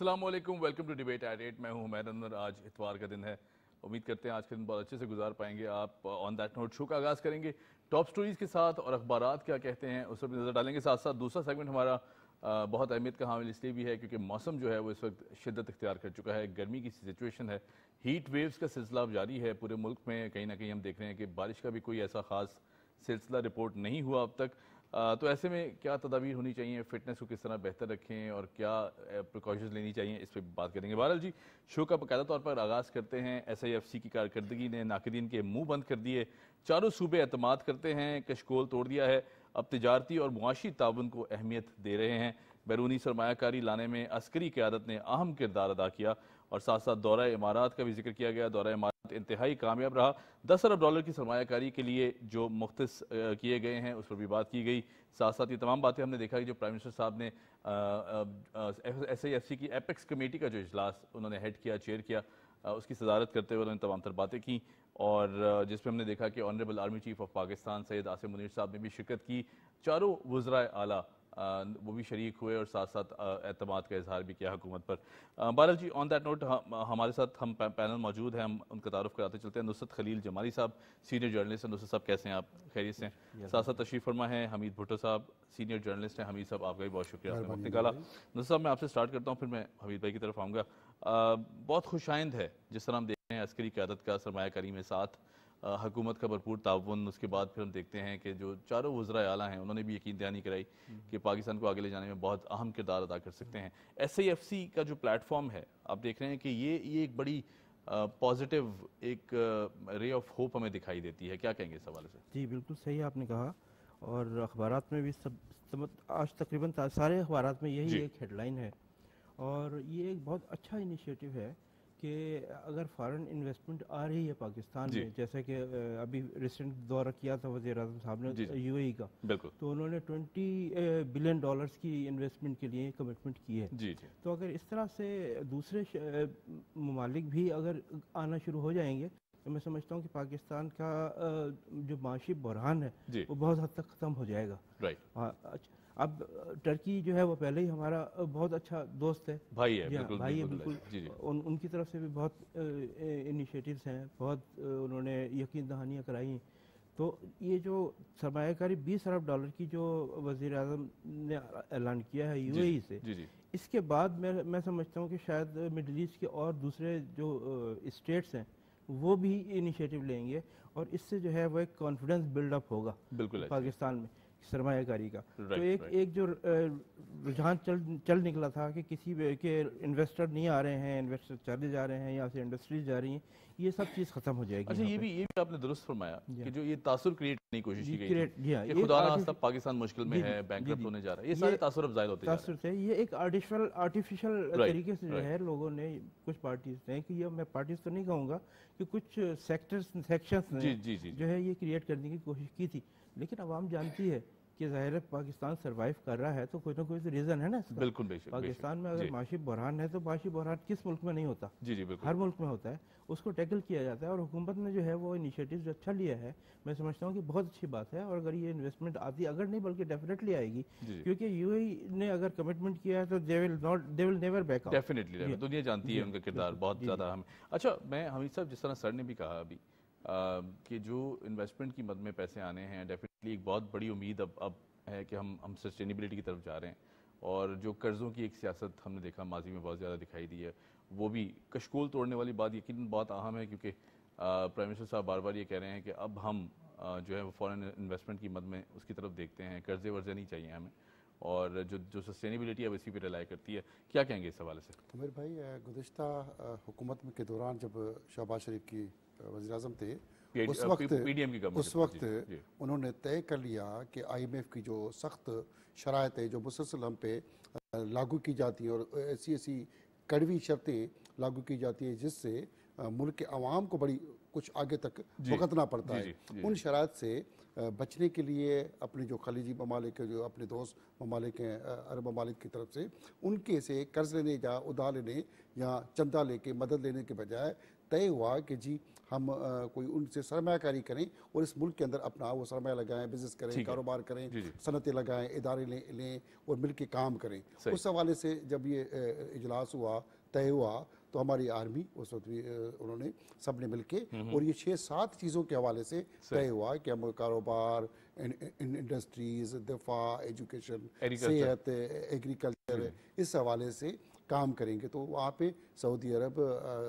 अस्सलाम वालेकुम to debate at eight मैं हूँ हुमैर अनवर। आज इतवार का दिन है। उम्मीद करते हैं आज के दिन बहुत अच्छे से गुजार पाएँगे आप। ऑन दैट नोट शो का आगाज़ करेंगे टॉप स्टोरीज के साथ और अखबार क्या कहते हैं, उस पर भी नज़र डालेंगे। साथ साथ दूसरा सेगमेंट हमारा बहुत अहमियत का हामिल इसलिए भी है क्योंकि मौसम जो है वो इस वक्त शिद्दत इख्तियार कर चुका है। गर्मी की सिचुएशन है। हीट वेव्स का सिलसिला जारी है पूरे मुल्क में। कहीं ना कहीं हम देख रहे हैं कि बारिश का भी कोई ऐसा खास सिलसिला रिपोर्ट नहीं हुआ अब तक। तो ऐसे में क्या तदाबीर होनी चाहिए? फिटनेस को किस तरह बेहतर रखें और क्या प्रिकॉशंस लेनी चाहिए? इस पर बात करेंगे। बहरहाल जी शो का बाकायदा तौर पर आगाज़ करते हैं। एस आई एफ़ सी की कारकर्दगी ने नाकदीन के मुँह बंद कर दिए। चारों सूबे अतमाद करते हैं। कशकोल तोड़ दिया है। अब तजारती और मुआशी ताउन को अहमियत दे रहे हैं। बैरूनी सरमाकारी लाने में अस्करी क्यादत ने अहम किरदार अदा किया। और साथ साथ दौरा इमारात का भी ज़िक्र किया गया। दौरा इमारात इंतहाई कामयाब रहा। दस अरब डॉलर की सरमाकारी के लिए जो मुख्त किए गए हैं, उस पर भी बात की गई। साथ साथ ये तमाम बातें हमने देखा कि जो प्राइम मिनिस्टर साहब ने एस आई एफ़ सी की एपेक्स कमेटी का जो इजलास उन्होंने हेड किया, चेयर किया उसकी सदारत करते हुए उन्होंने तमाम तर बातें की और जिसमें हमने देखा कि honourable army chief of Pakistan Syed Asim Munir साहब ने भी शिरकत की। चारों वज्रा आला वो भी शरीक हुए और साथ साथ अहतमाद का इजहार भी किया हुकूमत पर। बहरहाल जी ऑन दैट नोट हमारे साथ हम पैनल मौजूद हैं हम उनका तारुफ कराते चलते हैं। नुसरत खलील जमाली साहब सीनियर जर्नलिस्ट हैं। नुसरत साहब कैसे हैं आप? खैरियत से साथ साथ तशरीफ़ फरमा है हमीद भुट्टो साहब सीनियर जर्नलिस्ट हैं। हमीद साहब आपका भी बहुत शुक्रिया आपने वक्त निकाला। नुसरत साहब मैं आपसे स्टार्ट करता हूँ फिर मैं हमीद भाई की तरफ़ आऊँगा। बहुत खुशाइंद है जिस तरह हम देख रहे हैं अस्करी क्यादत का सरमाकारी में साथ। हुकूमत का भरपूर ताउन उसके बाद फिर हम देखते हैं कि जो चारों वज्रा आला हैं उन्होंने भी यकीन दहानी कराई कि पाकिस्तान को आगे ले जाने में बहुत अहम किरदार अदा कर सकते हैं। एस आई एफ़ सी का जो प्लेटफॉर्म है आप देख रहे हैं कि ये ये एक बड़ी पॉजिटिव एक रे ऑफ़ होप हमें दिखाई देती है। क्या कहेंगे इस हवाले से? जी बिल्कुल सही आपने कहा। और अखबार में भी सब आज तकरीबन सारे अखबार में यही एक हेडलाइन है। और ये एक बहुत अच्छा इनिशिएटिव है कि अगर फॉरेन इन्वेस्टमेंट आ रही है पाकिस्तान में जैसे कि अभी रिसेंट दौरा किया था वजी अजम साहब ने यूएई का बिल्कुल। तो उन्होंने 20 बिलियन डॉलर्स की इन्वेस्टमेंट के लिए कमिटमेंट की है। जी जी। तो अगर इस तरह से दूसरे ममालिक भी अगर आना शुरू हो जाएँगे तो मैं समझता हूँ कि पाकिस्तान का जो माशी बहरान है वो बहुत हद तक ख़त्म हो जाएगा। राइट अब टर्की जो है वो पहले ही हमारा बहुत अच्छा दोस्त है। भाई है बिल्कुल, भाई है बिल्कुल जी जी। उन, उनकी तरफ़ से भी बहुत इनिशिएटिव्स हैं बहुत उन्होंने यकीन दहानियाँ कराई तो ये जो सरमाकारी बीस अरब डॉलर की जो वज़ीर अजम ने ऐलान किया है यूएई से जी, जी। इसके बाद मैं मैं समझता हूँ कि शायद मिडल ईस्ट के और दूसरे जो स्टेट्स हैं वो भी इनिशिएटिव लेंगे और इससे जो है वो एक कॉन्फिडेंस बिल्डअप होगा बिल्कुल पाकिस्तान में। सरमाकारी का। right, तो एक right. एक जो रुझान चल चल निकला था कि किसी के इन्वेस्टर नहीं आ रहे हैं इन्वेस्टर चले जा रहे हैं यहाँ से इंडस्ट्रीज़ जा रही हैं ये सब चीज़ खत्म हो जाएगी अच्छा ये भी ये भी आपने दुरुस्त फरमाया कि जो ये तासुर क्रिएट करने की कोशिश की गई है कि खुदा ना पाकिस्तान मुश्किल में है बैंक होने जा रहा है। ये सारे तासुर अब ज़ाहिर होते तासुर से ये एक आर्टिफिशियल आर्टिफिशियल तरीके से जो है लोगों ने कुछ पार्टीज़ ने कि ये मैं पार्टीज़ तो नहीं कहूँगा कि कुछ सेक्टर्स सेक्शंस ने जो है ये क्रिएट करने की कोशिश की थी। लेकिन आवाम जानती है कि ज़ाहिर है पाकिस्तान सरवाइव कर रहा है तो कोई ना कोई तो रीज़न है ना बिल्कुल बेशक पाकिस्तान में अगर माशी बहरान है तो माशी बहरान किस मुल्क में नहीं होता? जी जी बिल्कुल। हर मुल्क में होता है। उसको टैकल किया जाता है और हुकूमत ने जो है वो इनिशिएटिव जो अच्छा लिया है मैं समझता हूँ कि बहुत अच्छी बात है और अगर ये इन्वेस्टमेंट आती अगर नहीं बल्कि डेफिनेटली आएगी क्योंकि यू ने अगर कमिटमेंट किया है तो they will not they will never back definitely दुनिया जानती है उनका किरदार बहुत ज़्यादा हम अच्छा मैं हमीद साहब जिस तरह सर ने भी कहा अभी कि जो इन्वेस्टमेंट की मद में पैसे आने हैं डेफिनेटली एक बहुत बड़ी उम्मीद अब अब है कि हम हम सस्टेनेबिलिटी की तरफ़ जा रहे हैं। और जो कर्ज़ों की एक सियासत हमने देखा, माजी में बहुत ज़्यादा दिखाई दी है, वो भी कशकोल तोड़ने वाली बात यकीन बहुत अहम है, क्योंकि प्राइम मिनिस्टर साहब बार बार ये कह रहे हैं कि अब हम जो है वो फॉरेन इन्वेस्टमेंट की मद में उसकी तरफ़ देखते हैं, कर्जे वर्जे नहीं चाहिए हमें। और जो जो सस्टेनेबिलिटी है इसी पर रिलाई करती है। क्या कहेंगे इस हवाले से? तो मेरे भाई गुजशत हुकूमत के दौरान जब शहबाज शरीफ की वजी अजम थे उस वक्त उस वक्त उन्होंने तय कर लिया कि एफ़ की जो सख्त शरात है जो मुसलसल हम पे लागू की जाती हैं और ऐसी ऐसी कड़वी शर्तें लागू की जाती हैं जिससे मुल्क के आवाम को बड़ी कुछ आगे तक भुगतना पड़ता है। उन शरात से बचने के लिए अपने जो खलीजी ममालिक जो अपने दोस्त ममालिक हैं अरब ममालिक की तरफ़ से उनके से कर्ज लेने या उधार लेने या चंदा लेके मदद लेने के बजाय तय हुआ कि जी हम आ, कोई उनसे सरमाकारी करें और इस मुल्क के अंदर अपना वो सरमाया लगाएँ बिज़नेस करें कारोबार करें सनतें लगाएँ इदारे लें लें और मिल के काम करें। उस हवाले से जब ये इजलास हुआ तय हुआ तो हमारी आर्मी उस वक्त भी उन्होंने सबने मिल के और ये छः सात चीज़ों के हवाले से तय हुआ कि हम कारोबार इंडस्ट्रीज़ दफ़ा एजुकेशन सेहत एग्रीकल्चर इस हवाले से काम करेंगे। तो वहाँ पे सऊदी अरब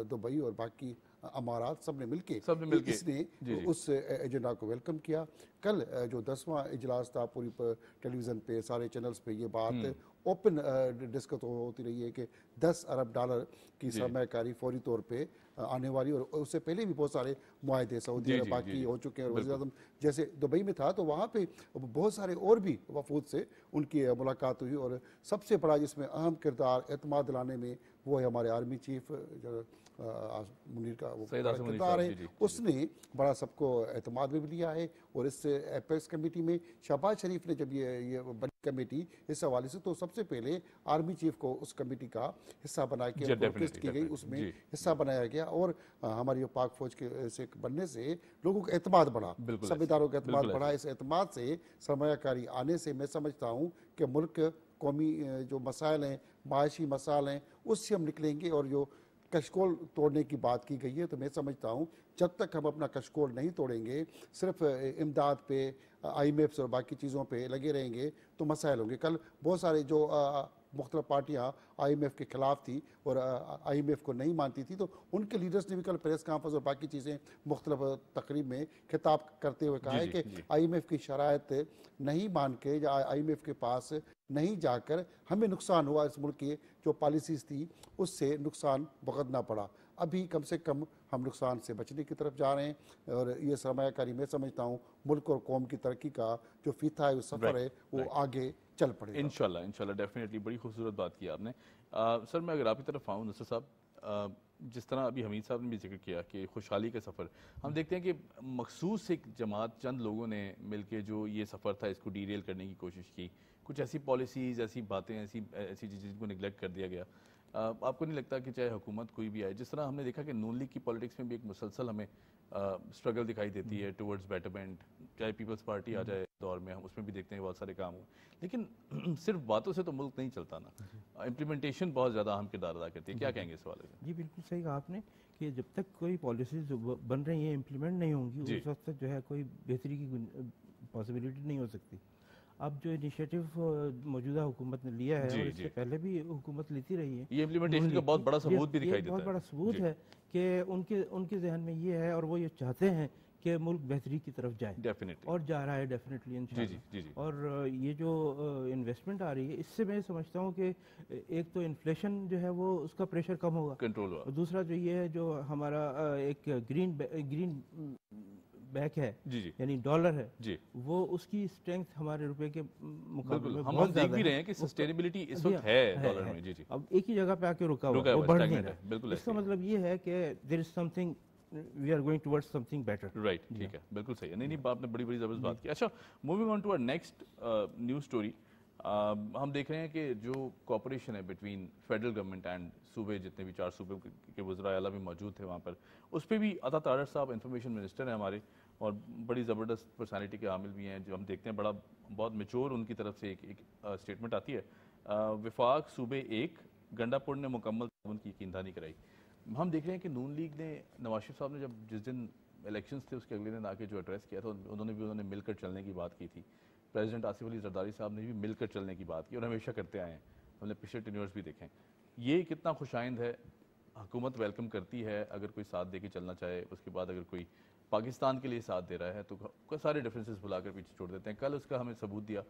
दुबई और बाकी अमारात सबने मिलके सबने मिलके। इसने उस एजेंडा को वेलकम किया। कल जो दसवां इजलास था पूरी टेलीविज़न पे सारे चैनल्स पे ये बात ओपन डिस्कस होती रही है कि 10 अरब डॉलर की सरमाकारी फौरी तौर पे आने वाली और उससे पहले भी बहुत सारे माहे सऊदी अरब बाकी हो चुके हैं वजी जैसे दुबई में था तो वहाँ पे बहुत सारे और भी वफूद से उनकी मुलाकात हुई और सबसे बड़ा जिसमें अहम किरदार अतमाद लाने में वो है हमारे आर्मी चीफ मुनीर का वो किरदार है। उसने बड़ा सबको अतमाद में भी लिया है और इस एपेक्स कमेटी में शहबाज शरीफ ने जब ये ये बनी कमेटी इस हवाले से तो सबसे पहले आर्मी चीफ को उस कमेटी का हिस्सा बना के रिक्वेस्ट की गई उसमें हिस्सा बनाया गया और हमारी पाक फौज के से बनने से लोगों का अतमाद बढ़ा संविधानों का अतमाद बढ़ा इस अतमाद से सरमाकारी आने से मैं समझता हूँ कि मुल्क कौमी जो मसाइल हैं माशी मसाइल हैं उससे हम निकलेंगे और जो कशकोल तोड़ने की बात की गई है तो मैं समझता हूँ, जब तक हम अपना कशकोल नहीं तोड़ेंगे, सिर्फ़ इमदाद पे आई और बाकी चीज़ों पे लगे रहेंगे तो मसाइल होंगे। कल बहुत सारे जो मुख्तलिफ़ पार्टियाँ आई एम एफ़ के खिलाफ थी और आई एम एफ़ को नहीं मानती थी तो उनके लीडर्स ने भी कल प्रेस कॉन्फ्रेंस और बाकी चीज़ें मुख्तलिफ़ तकरीब में खिताब करते हुए कहा है कि आई एम एफ़ की शरात नहीं मान के या आई एम एफ़ के पास नहीं जाकर हमें नुकसान हुआ इस मुल्क की जो पॉलिसीज़ थी उससे नुकसान भुगतना पड़ा। अभी कम से कम हम नुकसान से बचने की तरफ़ जा रहे हैं और ये सरमाकारी मैं समझता हूँ मुल्क और कौम की तरक्की का जो फीता है वो सफ़र है वो आगे चल पड़े इनशाला इनशाला डेफिनेटली बड़ी खूबसूरत बात की आपने। आ, सर मैं अगर आपकी तरफ़ आऊँ नसर साहब जिस तरह अभी हमीद साहब ने भी ज़िक्र किया कि खुशहाली का सफ़र हम देखते हैं कि मखसूस एक जमात चंद लोगों ने मिल के जो ये सफ़र था इसको डीरेल करने की कोशिश की। कुछ ऐसी पॉलिसीज़ ऐसी बातें ऐसी ऐसी चीज़ें जिनको निगलेक्ट कर दिया गया। आपको नहीं लगता कि चाहे हुकूमत कोई भी आए जिस तरह हमने देखा कि नून लीग की पॉलिटिक्स में भी एक मुसलसल हमें स्ट्रगल दिखाई देती है टुवर्ड्स बेटरमेंट चाहे पीपल्स पार्टी आ जाए दौर में हम उसमें भी देखते हैं बहुत सारे काम हुए। लेकिन सिर्फ़ बातों से तो मुल्क नहीं चलता ना। इम्प्लीमेंटेशन बहुत ज़्यादा अहम किरदार अदा करती है। क्या कहेंगे इस वाले जी बिल्कुल सही कहा आपने कि जब तक कोई पॉलिसीज़ बन रही है इम्प्लीमेंट नहीं होंगी उस वक्त तक जो है कोई बेहतरी की पॉसिबिलिटी नहीं हो सकती। अब जो इनिशिएटिव मौजूदा हुकूमत ने लिया है और इससे पहले भी हुकूमत लेती रही है ये इम्प्लीमेंटेशन का बहुत बड़ा सबूत भी दिखाई देता है। बहुत बड़ा सबूत है कि उनके उनके जहन में ये है और वो ये चाहते हैं कि मुल्क बेहतरी की तरफ़ जाए। डेफिनेटली और जा रहा है डेफिनेटली जी जी जी जी। और ये जो इन्वेस्टमेंट आ रही है इससे मैं समझता हूँ कि एक तो इन्फ्लेशन जो है वो उसका प्रेशर कम होगा। कंट्रोल होगा दूसरा जो ये है जो हमारा एक ग्रीन ग्रीन बैक है जी जी। यानी डॉलर है जी। वो उसकी स्ट्रेंथ हमारे रुपए के मुकाबले में हम देख भी रहे हैं कि सस्टेनेबिलिटी इस वक्त है डॉलर में जी जी। अब एक ही जगह पे आके रुका हुआ वो बढ़ नहीं रहा बिल्कुल इसका मतलब ये है कि there is something we are going towards something better right ठीक है बिल्कुल सही है। नहीं नहीं आपने बड़ी बड़ी ज़बरदस्त बात की। अच्छा moving on to our next news story हम देख रहे हैं कि जो कॉपरेशन है बिटवीन फेडरल गवर्नमेंट एंड सूबे जितने भी चार सूबे के वज्रा भी मौजूद थे वहाँ पर उस पर भी अता तारर साहब इंफॉर्मेशन मिनिस्टर हैं हमारे। और बड़ी ज़बरदस्त पर्सनैलिटी के हामिल भी हैं, जो हम देखते हैं, बड़ा, बहुत मेचोर उनकी तरफ़ से एक एक स्टेटमेंट आती है। विफाक सूबे एक, गंडापुर ने मुकम्मल उनकी यकीनदानी कराई। हम देख रहे हैं कि नून लीग ने, नवाज़ शरीफ साहब ने जब जिस दिन इलेक्शंस थे, उसके अगले दिन आके जो एड्रेस किया था उन्होंने भी, उन्होंने मिलकर चलने की बात की थी। प्रेसिडेंट आसिफ अली जरदारी साहब ने भी मिलकर चलने की बात की, और हमेशा करते आए हैं। हमने पिछले टेन्यूर्स भी देखें ये कितना खुशाइंद है, हुकूमत वेलकम करती है, अगर कोई साथ दे के चलना चाहे, उसके बाद अगर कोई पाकिस्तान के लिए साथ दे रहा है तो सारे डिफरेंसेस बुलाकर पीछे छोड़ देते हैं। कल उसका हमें सबूत दिया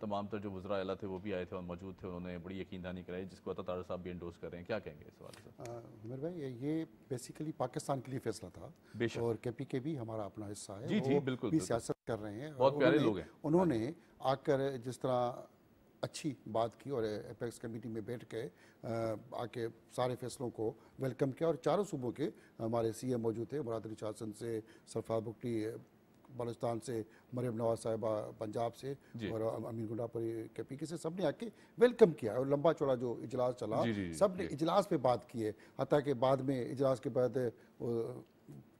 तमाम तर जो वजरा अला थे वो भी आए थे और मौजूद थे उन्होंने बड़ी यकीनदानी कराई जिसको अता तारा साहब भी एंडोज कर रहे हैं। क्या कहेंगे इस बात से? मेरे भाई ये बेसिकली पाकिस्तान के लिए फैसला था और के पी के भी हमारा अपना हिस्सा है। जी जी बिल्कुल सियासत कर रहे हैं बहुत प्यारे लोग हैं। उन्होंने आकर जिस तरह अच्छी बात की और एपेक्स कमेटी में बैठ के आके सारे फैसलों को वेलकम किया और चारों सूबों के हमारे सीएम मौजूद थे। मुराद रिचार्सन से सरफा बुकटी बलोचिस्तान से मरियम नवाज़ साहिबा पंजाब से और अमीन गुंडापुरी के पी के से सबने आके वेलकम किया और लंबा चौड़ा जो इजलास चला सबने इजलास पे बात की है। हती के बाद में इजलास के बाद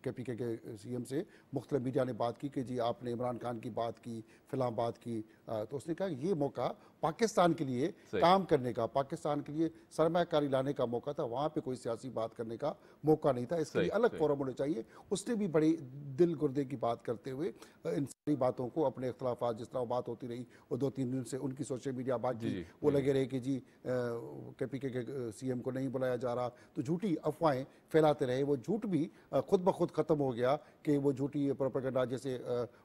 के पी के सी एम से मुख्तल मीडिया ने बात की कि जी आपने इमरान खान की बात की फ़िलहाल बात की। तो उसने कहा ये मौका पाकिस्तान के लिए काम करने का पाकिस्तान के लिए सरमाकारी लाने का मौका था वहाँ पे कोई सियासी बात करने का मौका नहीं था। इसके लिए अलग फोरम होने चाहिए। उसने भी बड़ी दिल गुर्दे की बात करते हुए इन सारी बातों को अपने अख्तलाफा जिस तरह बात होती रही वो दो तीन दिन से उनकी सोशल मीडिया बात की वो लगे रहे कि जी के पी के सी एम को नहीं बुलाया जा रहा। तो झूठी अफवाहें फैलाते रहे। वो झूठ भी खुद ब खुद ख़त्म हो गया कि वो झूठी प्रोपेगेंडा जैसे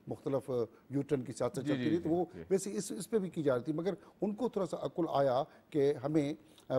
मुख्तलफ यूटर्न की सियासत चलती रही तो वो वैसे इस इस पर भी की जा रही थी मगर उनको थोड़ा सा अकुल आया कि हमें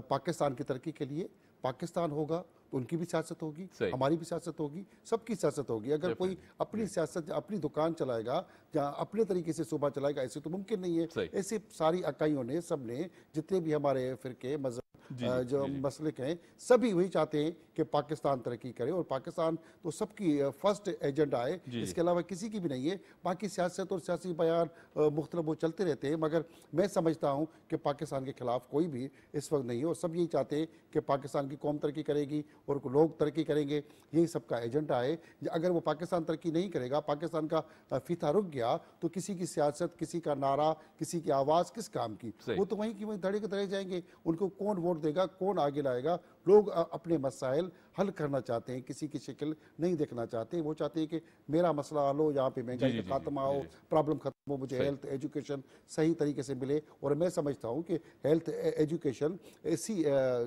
पाकिस्तान की तरक्की के लिए पाकिस्तान होगा तो उनकी भी सियासत होगी हमारी भी सियासत होगी सबकी सियासत होगी। अगर कोई अपनी सियासत अपनी दुकान चलाएगा या अपने तरीके से सुबह चलाएगा ऐसे तो मुमकिन नहीं है। ऐसे सारी इकाइयों ने सबने जितने भी हमारे फिरके मज़हब जो। मसलिक हैं सभी वही चाहते हैं कि पाकिस्तान तरक्की करे और पाकिस्तान तो सबकी फ़र्स्ट एजेंडा है इसके अलावा किसी की भी नहीं है। बाकी सियासत और सियासी बयान मुख्तलिफ़ वो चलते रहते हैं। मगर मैं समझता हूँ कि पाकिस्तान के खिलाफ कोई भी इस वक्त नहीं है और सब यही चाहते हैं कि पाकिस्तान की कौम तरक्की करेगी और लोग तरक्की करेंगे। यही सबका एजेंडा है। अगर वो पाकिस्तान तरक्की नहीं करेगा पाकिस्तान का फीता रुक गया तो किसी की सियासत किसी का नारा किसी की आवाज़ किस काम की? वो तो वहीं की वहीं धड़े के धड़े जाएँगे। उनको कौन वोट देगा कौन आगे लाएगा? लोग अपने मसाइल हल करना चाहते हैं किसी की शक्ल नहीं देखना चाहते हैं वो चाहते हैं कि मेरा मसला हल हो यहाँ पे महँगाई का खात्मा हो प्रॉब्लम खत्म हो मुझे हेल्थ एजुकेशन सही तरीके से मिले। और मैं समझता हूँ कि हेल्थ एजुकेशन ऐसी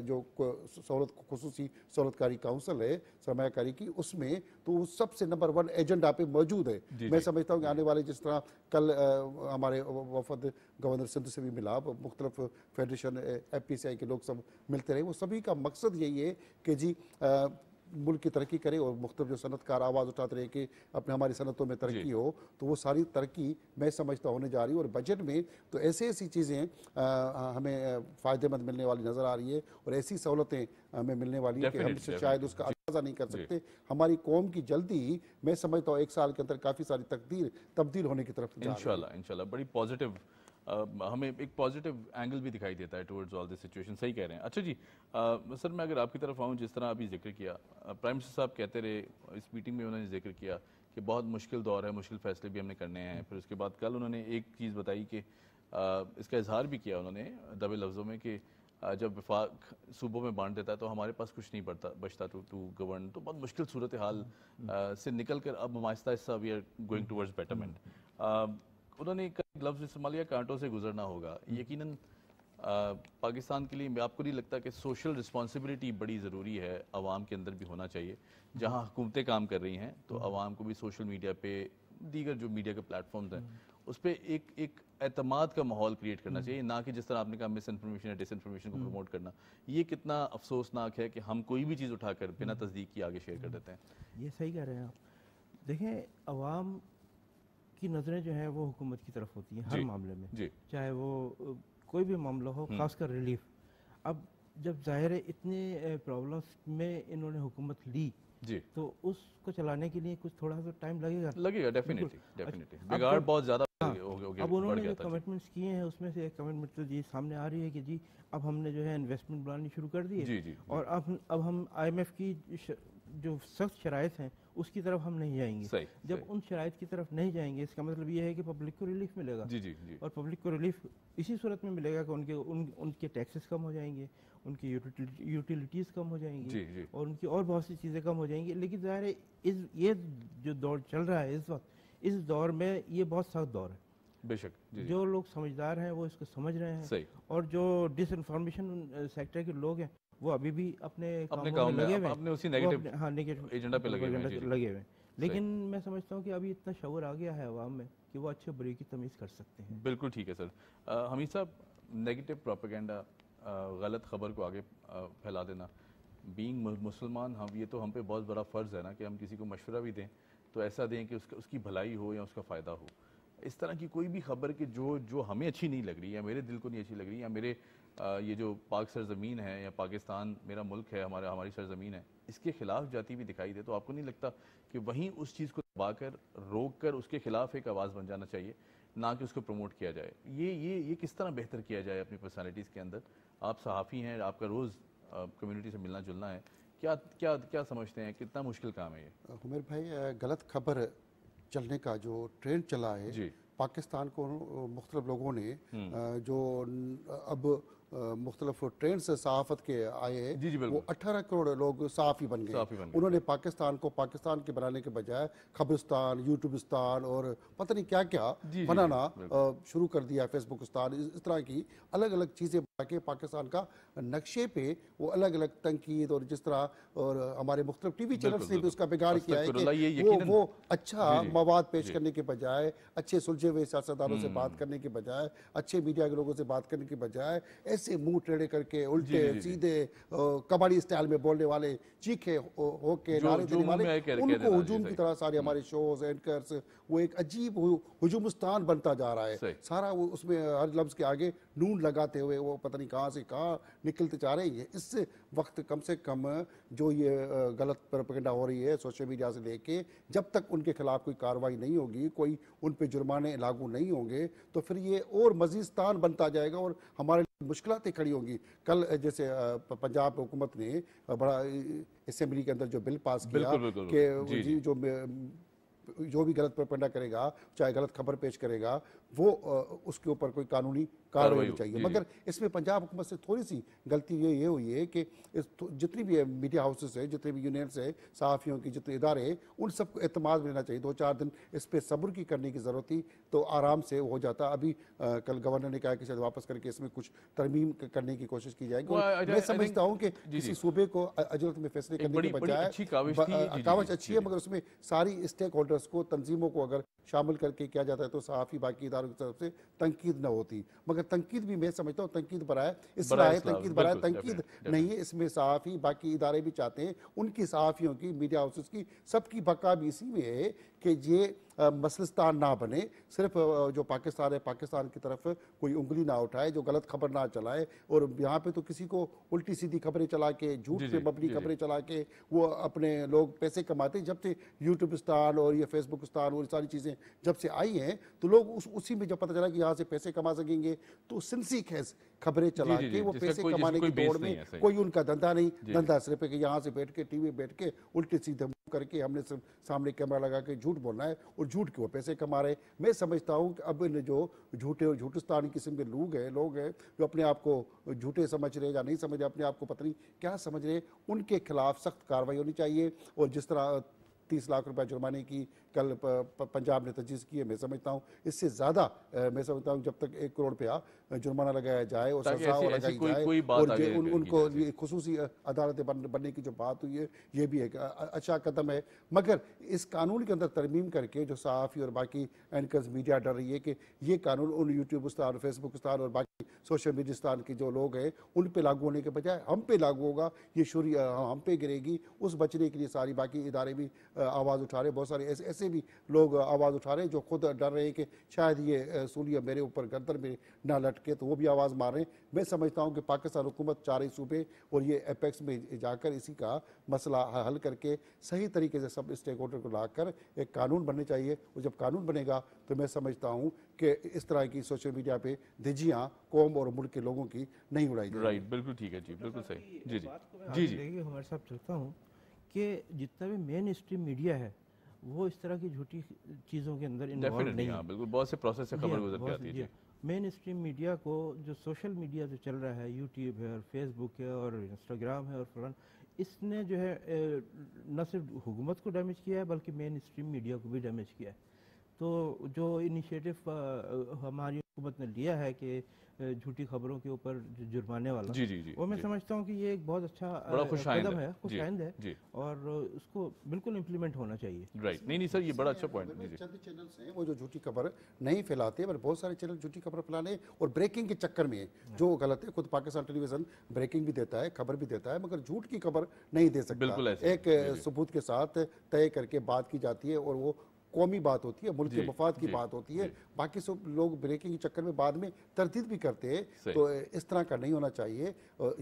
जो सहूलत खसूसी सहूलतकारी काउंसिल है सरमाकारी की उसमें तो सबसे नंबर वन एजेंडा पे मौजूद है। मैं समझता हूँ कि आने वाले जिस तरह कल हमारे वफद गवर्नर सिंध से भी मिला मुख्तलफ federation F P C I के लोग सब मिलते रहे वो सभी का मकसद यही है कि जी मुल्क की तरक्की करे और मुख्तु जो सनतकार आवाज़ उठाते रहे कि अपने हमारी सनतों में तरक्की हो तो वो सारी तरक्की मैं समझता होने जा रही है। और बजट में तो ऐसी ऐसी चीज़ें हमें फ़ायदेमंद मिलने वाली नज़र आ रही है और ऐसी सहूलतें हमें मिलने वाली है कि हम शायद उसका अंदाज़ा नहीं कर सकते। हमारी कौम की जल्दी मैं समझता हूँ एक साल के अंदर काफ़ी सारी तकदीर तब्दील होने की तरफ़ इंशाल्लाह इंशाल्लाह। बड़ी पॉजिटिव हमें एक पॉजिटिव एंगल भी दिखाई देता है टुवर्ड्स ऑल दिस सिचुएशन सही कह रहे हैं। अच्छा जी आ, सर मैं अगर आपकी तरफ़ आऊँ जिस तरह अभी ज़िक्र किया प्राइम मिनिस्टर साहब कहते रहे इस मीटिंग में उन्होंने ज़िक्र किया कि बहुत मुश्किल दौर है मुश्किल फैसले भी हमने करने हैं। फिर उसके बाद कल उन्होंने एक चीज़ बताई कि इसका इजहार भी किया उन्होंने दबे लफ्ज़ों में कि जब विफाक सूबों में बांट देता है तो हमारे पास कुछ नहीं बढ़ता बचता टू टू गवर्न तो बहुत मुश्किल सूरत हाल से निकल कर अब आहिस्ता आहिस्ता we are going towards betterment उन्होंने कई लफ्ज़ इस्तेमाल किया कांटों से गुजरना होगा। यकीनन पाकिस्तान के लिए मैं आपको नहीं लगता कि सोशल रिस्पॉन्सिबिलिटी बड़ी ज़रूरी है आवाम के अंदर भी होना चाहिए। जहाँ हुकूमतें काम कर रही हैं तो आवाम को भी सोशल मीडिया पे दीगर जो मीडिया के प्लेटफॉर्म्स हैं उस पर एक एक एतमाद का माहौल क्रिएट करना चाहिए। ना कि जिस तरह आपने कहा मिस इन्फॉर्मेशन या डिस इन्फॉर्मेशन को प्रमोट करना। ये कितना अफसोसनाक है कि हम कोई भी चीज़ उठाकर बिना तस्दीक की आगे शेयर कर देते हैं। ये सही कह रहे हैं आप। देखें आवाम की नज़रें जो है वो हुकूमत की तरफ़ होती हैं हर मामले में। चाहे वो कोई भी मामला हो हम्म। खासकर रिलीफ। अब जब ज़ाहिर है इतने प्रॉब्लम्स में इन्होंने हुकूमत ली जी। तो उसको चलाने के लिए कुछ थोड़ा सा टाइम लगेगा? लगेगा डेफिनेटली डेफिनेटली बिगाड़ बहुत ज़्यादा हाँ, अब उन्होंने जो कमिटमेंट्स किए हैं उसमें से एक कमिटमेंट तो जी सामने आ रही है कि जी अब हमने जो है इन्वेस्टमेंट बनानी शुरू कर दी है। और अब अब हम आईएमएफ की जो सख्त शराइ हैं उसकी तरफ़ हम नहीं जाएँगे। सही, जब सही। उन शराइ की तरफ़ नहीं जाएँगे इसका मतलब ये है कि पब्लिक को रिलीफ मिलेगा। जी जी जी। और पब्लिक को रिलीफ इसी सूरत में मिलेगा कि उनके उन, उनके टैक्सेस कम हो जाएँगे उनकी यूटिलिटीज़ कम हो जाएँगी जी, जी। और उनकी और बहुत सी चीज़ें कम हो जाएँगी। लेकिन ज़ाहिर है इस ये जो दौर चल रहा है इस वक्त इस दौर में ये बहुत सख्त दौर है। बेशक जो लोग समझदार हैं वो इसको समझ रहे हैं। और जो डिसइंफॉर्मेशन सेक्टर के लोग हैं वो अभी भी अपने अपने काम में लगे हुए अपने उसी नेगेटिव हाँ नेगेटिव एजेंडा पे लगे हुए लगे हुए लेकिन मैं समझता हूँ कि अभी इतना शवर आ गया है अवाम में कि वो अच्छे बुरे की तमीज़ कर सकते हैं। बिल्कुल ठीक है सर। हमीद साहब नेगेटिव प्रोपेगेंडा गलत खबर को आगे फैला देना। बीइंग मुसलमान हम ये तो हम पे बहुत बड़ा फ़र्ज़ है ना कि हम किसी को मशवरा भी दें तो ऐसा दें कि उसका उसकी भलाई हो या उसका फ़ायदा हो। इस तरह की कोई भी खबर कि जो जो हमें अच्छी नहीं लग रही या मेरे दिल को नहीं अच्छी लग रही या मेरे ये जो पाक सरजमीन है या पाकिस्तान मेरा मुल्क है हमारा हमारी सरजमीन है इसके खिलाफ जाती हुई दिखाई दे तो आपको नहीं लगता कि वहीं उस चीज़ को दबाकर रोक कर उसके खिलाफ एक आवाज़ बन जाना चाहिए ना कि उसको प्रमोट किया जाए? ये ये ये किस तरह बेहतर किया जाए अपनी पर्सनैलिटीज़ के अंदर? आप सहाफ़ी हैं आपका रोज़ कम्युनिटी से मिलना जुलना है क्या क्या क्या समझते हैं? कितना मुश्किल काम है ये? उमेर भाई गलत खबर चलने का जो ट्रेंड चला है जी। पाकिस्तान को मुख्तलिफ़ लोगों ने हम्म। जो अब मुख्तलिफ़ ट्रेंड से सहाफत के आए जी जी वो अठारह करोड़ लोग सहाफ़ी बन गए उन्होंने पाकिस्तान को पाकिस्तान के बनाने के बजाय खबरस्तान यूट्यूबिस्तान और पता नहीं क्या क्या बनाना शुरू कर दिया फेसबुकस्तान इस तरह की अलग अलग चीज़ें बना के पाकिस्तान का नक्शे पे वो अलग अलग तनकीद और जिस तरह और हमारे मुख्तलिफ़ टी वी चैनल ने भी उसका बिगाड़ किया है कि वो वो अच्छा मवाद पेश करने के बजाय अच्छे सुलझे हुए सियासतदानों से बात हम्म। करने के बजाय अच्छे मीडिया के लोगों से बात करने के बजाय ऐसे मुँह टेढ़े करके उल्टे सीधे कबाड़ी स्टाइल में बोलने वाले चीखे होके नारे देने वाले उनको हजूम की तरह सारे हमारे शोज़ एंकर्स वो एक अजीब हजूमस्तान बनता जा रहा है। सारा वो उसमें हर लफ्ज के आगे नून लगाते हुए वो पता नहीं कहाँ से कहाँ निकलते जा रहे हैं। इससे वक्त कम से कम जो ये गलत प्रपगंडा हो रही है सोशल मीडिया से लेके जब तक उनके खिलाफ कोई कार्रवाई नहीं होगी कोई उन पर जुर्माने लागू नहीं होंगे तो फिर ये और मजीस्तान बनता जाएगा और हमारे मुश्किल खड़ी होंगी। कल जैसे पंजाब हुकूमत ने बड़ा असेंबली के अंदर जो बिल पास किया कि जो जो भी गलत प्रपंडा करेगा चाहे गलत खबर पेश करेगा वो उसके ऊपर कोई कानूनी कार्रवाई होनी चाहिए। मगर इसमें पंजाब हुकूमत से थोड़ी सी गलती ये ये हुई है कि जितनी भी मीडिया हाउसेस है जितने भी यूनियंस है सहाफ़ियों की जितने इदारे हैं उन सबको अतमाद लेना चाहिए। दो चार दिन इस पर सब्र की करने की ज़रूरत थी तो आराम से हो जाता। अभी आ, कल गवर्नर ने कहा कि शायद वापस करके इसमें कुछ तरमीम करने की कोशिश की जाएगी। मैं समझता हूँ कि किसी सूबे को अजरत में फैसले करने के बजाय कावज अच्छी है मगर उसमें सारी स्टेक होल्डर्स को तंजीमों को अगर शामिल करके किया जाता है तो सहाफ़ी बाकी इदारों की तरफ़ से तनकीद न होती। मगर तनकीद भी मैं समझता हूँ तनकीद बराए इसराए तनकीद बराए तनकीद नहीं है। इसमें सहाफ़ी बाकी इदारे भी चाहते हैं उनकी सहाफ़ियों की मीडिया हाउसेस की सबकी बका भी इसी में है कि ये मसलिस्तान ना बने सिर्फ़ जो पाकिस्तान है पाकिस्तान की तरफ़ कोई उंगली ना उठाए जो गलत खबर ना चलाए और यहाँ पे तो किसी को उल्टी सीधी खबरें चला के झूठ पे मबनी खबरें चला के वो अपने लोग पैसे कमाते जब से यूट्यूब यूट्यूबस्तान और ये फेसबुक फेसबुकस्तान और सारी चीज़ें जब से आई हैं तो लोग उस उसी में जब पता चला कि यहाँ से पैसे कमा सकेंगे तो सिंसी खैस खबरें चला के वो पैसे कमाने की दौड़ में कोई उनका धंधा नहीं। धंधा सिर्फ़ यहाँ से बैठ के टी टीवी बैठ के उल्टी सीधे करके हमने सामने कैमरा लगा के झूठ बोलना है और झूठ क्यों पैसे कमा रहे मैं समझता हूँ कि अब इन जो झूठे झूठस्तान किस्म के लोग हैं लोग हैं जो अपने आप को झूठे समझ रहे या नहीं समझ रहे, अपने आप को पता नहीं क्या समझ रहे उनके खिलाफ सख्त कार्रवाई होनी चाहिए। और जिस तरह तीस लाख रुपए जुर्माने की कल पंजाब ने तजवीज़ की है मैं समझता हूँ। इससे ज़्यादा मैं समझता हूँ जब तक एक करोड़ रुपया जुर्माना लगाया जाए और सजा लगाई जाए और उन, उनको खसूसी अदालतें बनने की जो बात हुई है ये भी एक अच्छा कदम है। मगर इस कानून के अंदर तरमीम करके जो सहाफ़ी और बाकी एंकर्स मीडिया डर रही है कि ये कानून उन यूट्यूब स्थान फेसबुक स्थान और बाकी सोशल मीडिया स्थान के जो लोग हैं उन पे लागू होने के बजाय हम पे लागू होगा ये शुरू हम पे गिरेगी उस बचने के लिए सारी बाकी इदारे भी आवाज़ उठा रहे बहुत सारे ऐसे ऐसे भी लोग आवाज़ उठा रहे हैं जो खुद डर रहे हैं कि शायद ये सूलिया मेरे ऊपर गर्दन में ना लटके तो वो भी आवाज़ मार रहे हैं। मैं समझता हूँ कि पाकिस्तान हुकूमत चार ही सूबे और ये एपेक्स में जाकर इसी का मसला हल करके सही तरीके से सब स्टेक होल्डर को लाकर एक कानून बनने चाहिए। और जब कानून बनेगा तो मैं समझता हूँ कि इस तरह की सोशल मीडिया पे धिजियाँ कौम और मुल्क के लोगों की नहीं उड़ाई राइट बिल्कुल ठीक है जी बिल्कुल सही। जी जी। जी जी। हमारे साथ चलता हूँ कि जितना भी मेन स्ट्रीम मीडिया है वो इस तरह की झूठी चीज़ों के अंदर इन्वॉल्व नहीं है हाँ, बिल्कुल बहुत से प्रोसेस से खबर गुजर के आती है मेन स्ट्रीम मीडिया को जो सोशल मीडिया जो चल रहा है यूट्यूब है और फेसबुक है और इंस्टाग्राम है और फलान इसने जो है न सिर्फ़ हुकूमत को डैमेज किया है बल्कि मेन स्ट्रीम मीडिया को भी डैमेज किया है। तो जो इनिशिएटिव हमारी हुकूमत ने लिया है कि झूठी खबरों के ऊपर जुर्माने वाला। जी जी जी वो मैं समझता हूँ कि ये एक बहुत अच्छा बड़ा कदम है। खुश आइंद है और उसको बिल्कुल इम्प्लीमेंट होना चाहिए। राइट नहीं नहीं सर ये बड़ा अच्छा पॉइंट चंद चैनल्स हैं वो जो झूठी खबर नहीं फैलाते पर बहुत सारे चैनल झूठी खबर फैलाने और ब्रेकिंग के चक्कर में जो गलत है खुद पाकिस्तान टेलीविज़न ब्रेकिंग भी देता है खबर भी देता है मगर झूठ की खबर नहीं दे सकता। एक सबूत के साथ तय करके बात की जाती है और वो कौमी बात होती है मुल्क के मफाद की बात होती है। बाकी सब लोग ब्रेकिंग के चक्कर में बाद में तरदीद भी करते हैं तो इस तरह का नहीं होना चाहिए।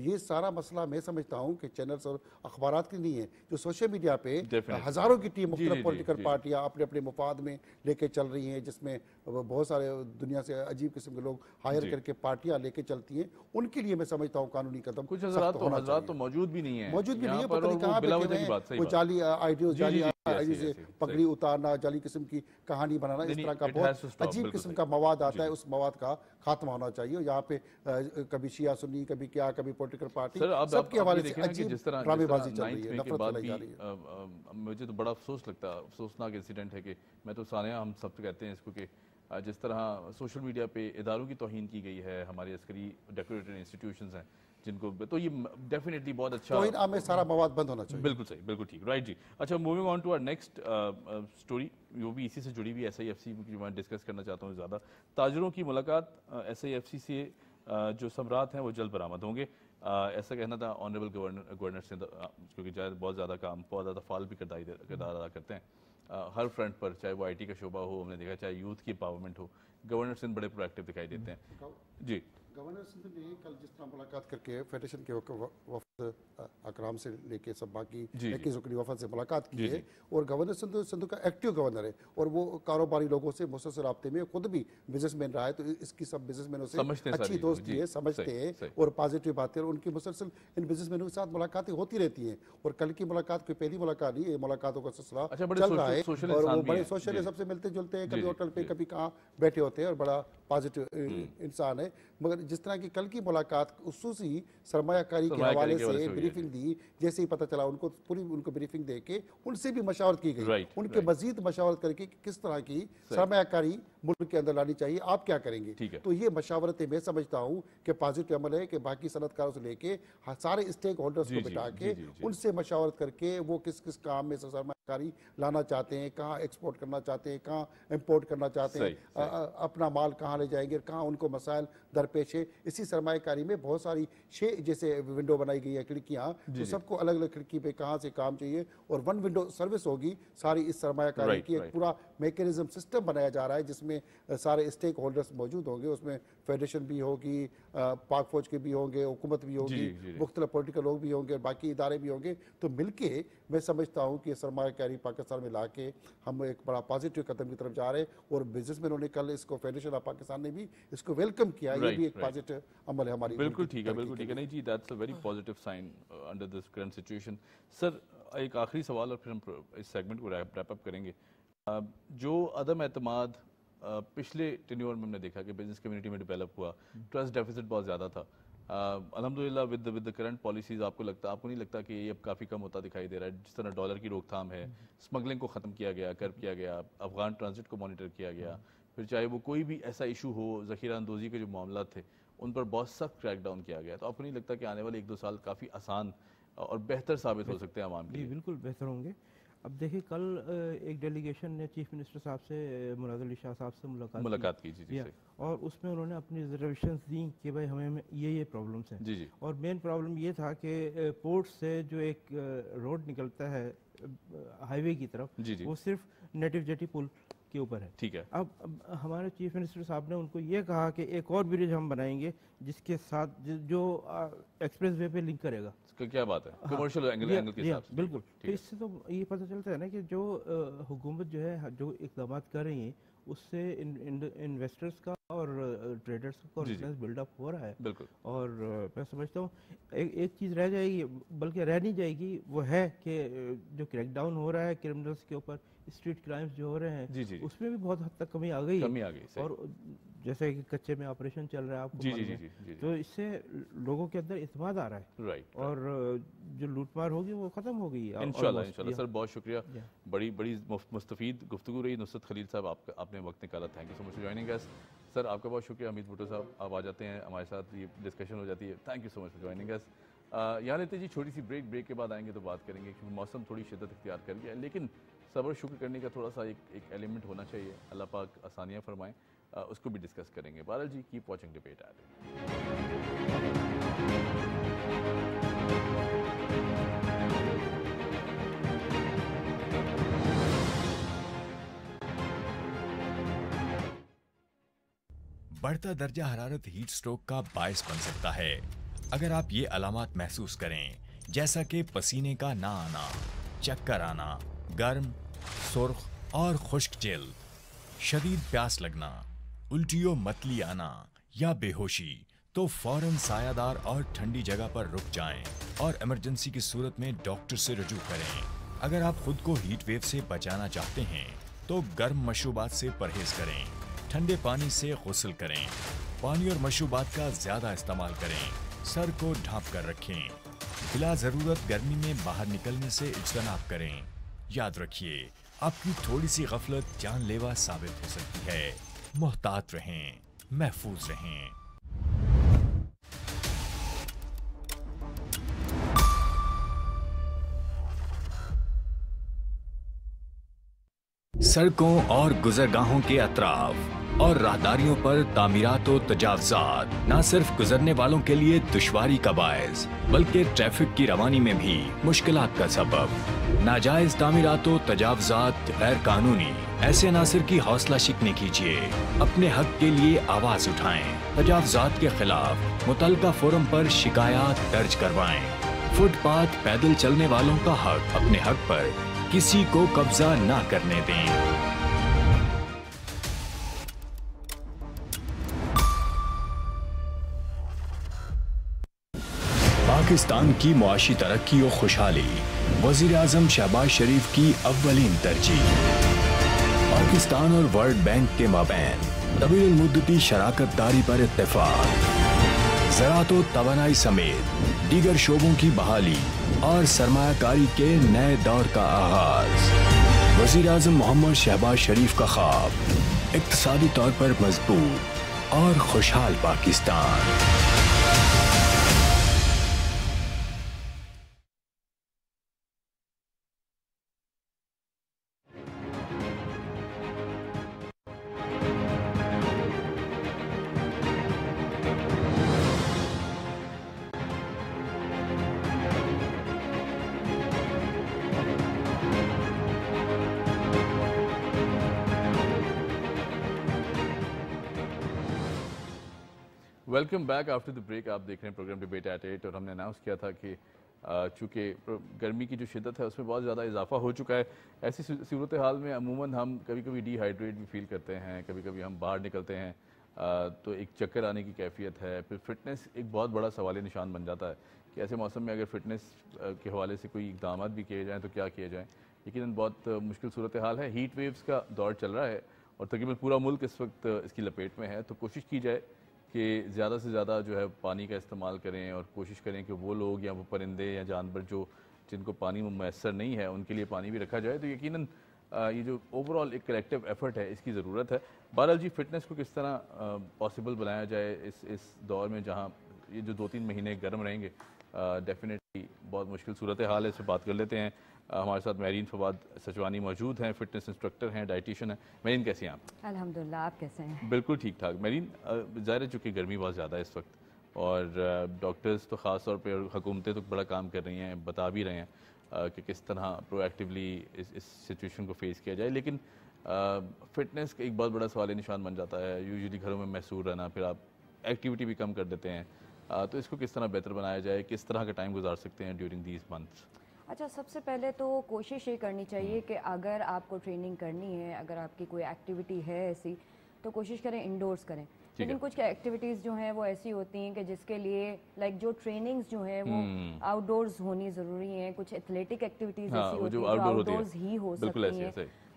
ये सारा मसला मैं समझता हूँ कि चैनल्स और अखबार की नहीं है जो सोशल मीडिया पे हज़ारों की टीम मुख्तलिफ़ पोलिटिकल पार्टियाँ अपने अपने मफाद में लेके चल रही हैं जिसमें बहुत सारे दुनिया से अजीब किस्म के लोग हायर करके पार्टियाँ लेके चलती हैं उनके लिए मैं समझता हूँ कानूनी कदम कुछ तो, तो मौजूद भी नहीं है। मौजूद भी नहीं है पता नहीं कहाँ वो जाली आइडियोज जाली आईडी पगड़ी उतारना जाली किस्म की कहानी बनाना इस तरह का बहुत अजीब किस्म का मवाद आता है उस मवाद का खात्मा होना चाहिए। यहाँ पे कभी शिया सुन्नी कभी क्या कभी पोलिटिकल पार्टी सबके हवाले से अजीब ड्रामेबाजी चल रही है नफरत फैलाई जा रही है। मुझे तो बड़ा अफसोस लगता है अफसोसनाक इंसिडेंट है कि मैं तो सारे हम सब कहते हैं इसको कि जिस तरह सोशल मीडिया पे इदारों की तोहन की गई है हमारे अस्करी डेकोरेटेड इंस्टीट्यूशन हैं जिनको तो ये डेफिनेटली बहुत अच्छा तो में सारा मवाद बंद होना चाहिए। बिल्कुल सही बिल्कुल ठीक राइट जी। अच्छा moving on to our next story वो भी इसी से जुड़ी हुई एस आई एफ़ सी की मैं डिस्कस करना चाहता हूँ ज़्यादा। ताजरों की मुलाकात एस आई एफ़ सी से uh, जो सम्राट हैं वो जल्द बरामद होंगे। Uh, ऐसा कहना था ऑनरेबल गवर्नर गवर्नर से क्योंकि बहुत ज़्यादा काम बहुत ज़्यादा फाल भी किरदार अदा करते हैं। Uh, हर फ्रंट पर चाहे वो आई टी का शोबा हो हमने देखा चाहे यूथ की पावरमेंट हो गवर्नर सिंध बड़े प्रोएक्टिव दिखाई देते हैं। जी। गवर्नर सिंह ने कल जिस तरह मुलाकात करके फेडरेशन के अकराम से लेके सब बाकी रुकनी वफद से मुलाकात की है और गवर्नर सिंध सिंधु का एक्टिव गवर्नर है और वो कारोबारी लोगों से मुसलसल रबते में खुद भी बिजनेसमैन रहा है तो इसकी सब बिजनेसमैनों से अच्छी दोस्ती है समझते हैं और पॉजिटिव बातें और उनकी मुसलसल इन बिजनेसमैनों के साथ मुलाकातें होती रहती हैं और कल की मुलाकात कोई पहली मुलाकात नहीं है मुलाकातों का सिलसिला अच्छा, चल रहा है और वो बड़े सोशल सबसे मिलते जुलते हैं कभी होटल पे कभी कहाँ बैठे होते हैं और बड़ा पॉजिटिव हम्म। इंसान है। मगर जिस तरह की कल की मुलाकात खसूसी सरमाकारी के हवाले से ब्रीफिंग दी जैसे ही पता चला उनको पूरी उनको ब्रीफिंग दे के उनसे भी मशावरत की गई। उनके मजीद मशावरत करके किस तरह की सरमाकारी मुल्क के अंदर लानी चाहिए। आप क्या करेंगे? तो ये मशावरतें मैं समझता हूँ कि पॉजिटिव अमल है कि बाकी सनतकारों से लेके सारे स्टेक होल्डर्स को बिठा के उनसे मशावरत करके वो किस किस काम में सरमाकारी लाना चाहते हैं कहाँ एक्सपोर्ट करना चाहते हैं कहाँ इम्पोर्ट करना चाहते हैं अपना माल कहाँ ले जाएँगे कहाँ उनको मसाइल दरपेश है। इसी सरमाकारी में बहुत सारी छः जैसे विंडो बनाई गई है खिड़कियाँ तो सबको अलग अलग खिड़की पे कहाँ से काम चाहिए और वन विंडो सर्विस होगी सारी इस सरमाकारी की एक पूरा मेकेनिज्म सिस्टम बनाया जा रहा है जिसमें सारे स्टेक होल्डर्स मौजूद होंगे। उसमें फेडरेशन भी होगी पाक फौज के भी होंगे हुकूमत भी होगी मुख्तलिफ़ पोलिटिकल लोग भी होंगे बाकी इदारे भी होंगे। तो मिलके मैं समझता हूँ कि सरमाकारी पाकिस्तान में ला के हम एक बड़ा पॉजिटिव कदम की तरफ़ जा रहे हैं और बिज़नेस बिजनेसमैनों ने कल इसको फेडरेशन ऑफ़ पाकिस्तान ने भी इसको वेलकम किया। ये भी एक पॉजिटिव अमल है हमारी बिल्कुल ठीक है बिल्कुल ठीक है। नहीं जी that's a very positive sign under this current situation sir एक आखिरी सवाल और फिर हम इस सेगमेंट को रैप अप करेंगे। जो अदम एतमाद पिछले टेन्योर में हमने देखा कि बिज़नेस कम्युनिटी में डेवलप हुआ ट्रस्ट डेफिसिट बहुत ज़्यादा था। अलहमदिल्ला विद विद करंट पॉलिसीज़ आपको लगता आपको नहीं लगता कि ये अब काफ़ी कम होता दिखाई दे रहा है? जिस तरह डॉलर की रोकथाम है स्मगलिंग को ख़त्म किया गया कर्व किया गया अफगान ट्रांजिट को मॉनिटर किया गया फिर चाहे वो कोई भी ऐसा इशू हो जखीरा अंदोजी के जो मामला थे उन पर बहुत सख्त क्रैक डाउन किया गया। तो आपको नहीं लगता कि आने वाले एक दो साल काफ़ी आसान और बेहतर साबित हो सकते हैं आवाम के लिए बिल्कुल बेहतर होंगे। अब देखिए कल एक डेलीगेशन ने चीफ मिनिस्टर साहब से मुराद अली शाह साहब से मुलाकात मुलाकात की जी जी और उसमें उन्होंने अपनी रिजर्वेशन दी कि भाई हमें ये ये प्रॉब्लम्स हैं। जी जी। और मेन प्रॉब्लम ये था कि पोर्ट से जो एक रोड निकलता है हाईवे की तरफ़ जी जी। वो सिर्फ़ नेटिव जेटी पुल के ऊपर है। ठीक है। अब, अब हमारे चीफ मिनिस्टर साहब ने उनको ये कहा कि एक और ब्रिज हम बनाएँगे जिसके साथ जो एक्सप्रेस वे पे लिंक करेगा। क्या बात है। कमर्शियल हाँ, एंगल एंगल के हिसाब से। बिल्कुल। तो इससे तो ये पता चलता है ना कि जो हुकूमत जो है जो इकदाम कर रही है उससे इन्वेस्टर्स का और ट्रेडर्स का कॉन्फिडेंस बिल्डअप हो रहा है। बिल्कुल। और मैं समझता हूँ एक एक चीज़ रह जाएगी बल्कि रह नहीं जाएगी वो है कि जो क्रैकडाउन हो रहा है क्रिमिनल्स के ऊपर स्ट्रीट क्राइम्स जो हो रहे हैं जी जी उसमें भी बहुत हद तक कमी आ गई कमी आ गई और जैसे कि कच्चे में ऑपरेशन चल रहा है आपको जी जी, जी, जी, जी, तो इससे लोगों के अंदर इतमाद आ रहा है। राइट और जो लूटमार होगी वो खत्म हो गई इंशाल्लाह इंशाल्लाह। सर बहुत शुक्रिया। बड़ी बड़ी मुस्तफ़ीद गुफ्तु रही। नुसरत खलील साहब आपका आपने वक्त निकाला। Thank you so much for joining us sir आपका बहुत शुक्रिया। अमित भुट्टो साहब आप आ जाते हैं। हमारे साथ ये डिस्कशन हो जाती है। Thank you so much for joining us यहाँ लेते जी छोटी सी ब्रेक ब्रेक के बाद आएँगे तो बात करेंगे क्योंकि मौसम थोड़ी शिदत इख्तियार कर गया लेकिन सब्र शुक्र करने का थोड़ा सा एक एक एलिमेंट होना चाहिए। अल्लाह पाक आसानियाँ फरमाएँ उसको भी डिस्कस करेंगे। बहरहाल जी कीप वॉचिंग डिबेट आ बढ़ता दर्जा हरारत हीट स्ट्रोक का बायस बन सकता है। अगर आप ये अलामत महसूस करें, जैसा कि पसीने का ना आना, चक्कर आना, गर्म सुर्ख और खुश्क जल्द शदीद प्यास लगना, उल्टियों मतली आना या बेहोशी तो फ़ौरन सायादार और ठंडी जगह पर रुक जाएँ और इमरजेंसी की सूरत में डॉक्टर से रजू करें। अगर आप खुद को हीट वेव से बचाना चाहते हैं तो गर्म मशरूबात से परहेज करें, ठंडे पानी से गसल करें, पानी और मशरूबात का ज़्यादा इस्तेमाल करें, सर को ढांप कर रखें। बिला ज़रूरत गर्मी में बाहर निकलने से इजतनाब करें। याद रखिए, आपकी थोड़ी सी गफलत जानलेवा साबित हो सकती है। मोहतात रहें, महफूज रहें। सड़कों और गुजरगाहों के अतराफ और राहदारियों पर तामीरात तजावजात। न सिर्फ़ गुजरने वालों के लिए दुशारी का बायस, बल्कि ट्रैफ़िक की रवानी में भी मुश्किल का सबब। नाजायज तामीरात तजावजात गैर कानूनी ऐसे अनासर की हौसला शिकने कीजिए। अपने हक के लिए आवाज़ उठाएँ। तजावजात के खिलाफ मुतल फोरम पर शिकायत दर्ज करवाएँ। फुटपाथ, पैदल चलने वालों का हक अपने हक पर किसी को कब्जा ना करने दें। पाकिस्तान की मुआशी तरक्की और खुशहाली वज़ीर अजम शहबाज शरीफ की अव्वलीन तरजीह। पाकिस्तान और वर्ल्ड बैंक के माबैन तवील मुद्दती शराकत दारी पर इतफाक ज़रात तवानाई समेत दीगर शोबों की बहाली और सरमाकारी के नए दौर का आगाज़। वज़ीर अजम मोहम्मद शहबाज शरीफ का ख्वाब इकतसादी तौर पर मज़बूत और खुशहाल Pakistan. Welcome back after the break. आप देख रहे हैं प्रोग्राम डिबेट एट एट और हमने अनाउंस किया था कि चूँकि गर्मी की जो शिद्दत है, उसमें बहुत ज़्यादा इजाफा हो चुका है। ऐसी सूरत हाल में अमूमन हम कभी कभी डिहाइड्रेट भी फील करते हैं कभी कभी हम बाहर निकलते हैं तो एक चक्कर आने की कैफियत है। फिर फिटनेस एक बहुत बड़ा सवाल निशान बन जाता है कि ऐसे मौसम में अगर फिटनेस के हवाले से कोई इकदाम भी किए जाएँ तो क्या किए जाएँ? लेकिन बहुत मुश्किल सूरत हाल है। हीट वेव्स का दौर चल रहा है और तकरीबन पूरा मुल्क इस वक्त इसकी लपेट में है। तो कोशिश की जाए कि ज़्यादा से ज़्यादा जो है पानी का इस्तेमाल करें और कोशिश करें कि वो लोग या वो परिंदे या जानवर जो जिनको पानी मैसर नहीं है, उनके लिए पानी भी रखा जाए। तो यकीनन ये जो ओवरऑल एक कलेक्टिव एफर्ट है, इसकी ज़रूरत है। बहरहाल जी फिटनेस को किस तरह पॉसिबल बनाया जाए इस इस दौर में जहाँ ये जो दो तीन महीने गर्म रहेंगे डेफिनेटली बहुत मुश्किल सूरत हाल है इस पर बात कर लेते हैं। हमारे साथ मेरीन फवाद सचवानी मौजूद हैं फिटनेस इंस्ट्रक्टर हैं डाइटिशियन हैं। मेरीन कैसे हैं आप? अल्हम्दुलिल्लाह आप कैसे हैं? बिल्कुल ठीक ठाक। मेरीन ज़ाहिर है चूँकि गर्मी बहुत ज़्यादा है इस वक्त और डॉक्टर्स तो ख़ास तौर पर हुकूमतें तो बड़ा काम कर रही हैं बता भी रहे हैं कि किस तरह प्रोएक्टिवली इस इस सिचुएशन को फेस किया जाए। लेकिन फिटनेस का एक बहुत बड़ा सवाल निशान बन जाता है। यूजुअली घरों में महसूर रहना फिर आप एक्टिविटी भी कम कर देते हैं। तो इसको किस तरह बेहतर बनाया जाए किस तरह का टाइम गुजार सकते हैं ड्यूरिंग दीज मंथ्स? अच्छा सबसे पहले तो कोशिश ये करनी चाहिए कि अगर आपको ट्रेनिंग करनी है अगर आपकी कोई एक्टिविटी है ऐसी तो कोशिश करें इंडोर्स करें। लेकिन कुछ एक्टिविटीज़ जो हैं वो ऐसी होती हैं कि जिसके लिए लाइक जो ट्रेनिंग्स जो हैं वो आउटडोर्स हम्म। होनी ज़रूरी हैं कुछ एथलेटिक एक्टिविटीज़ हाँ, ऐसी होती हैं जो आउटडोर्स ही। हो सकती हैं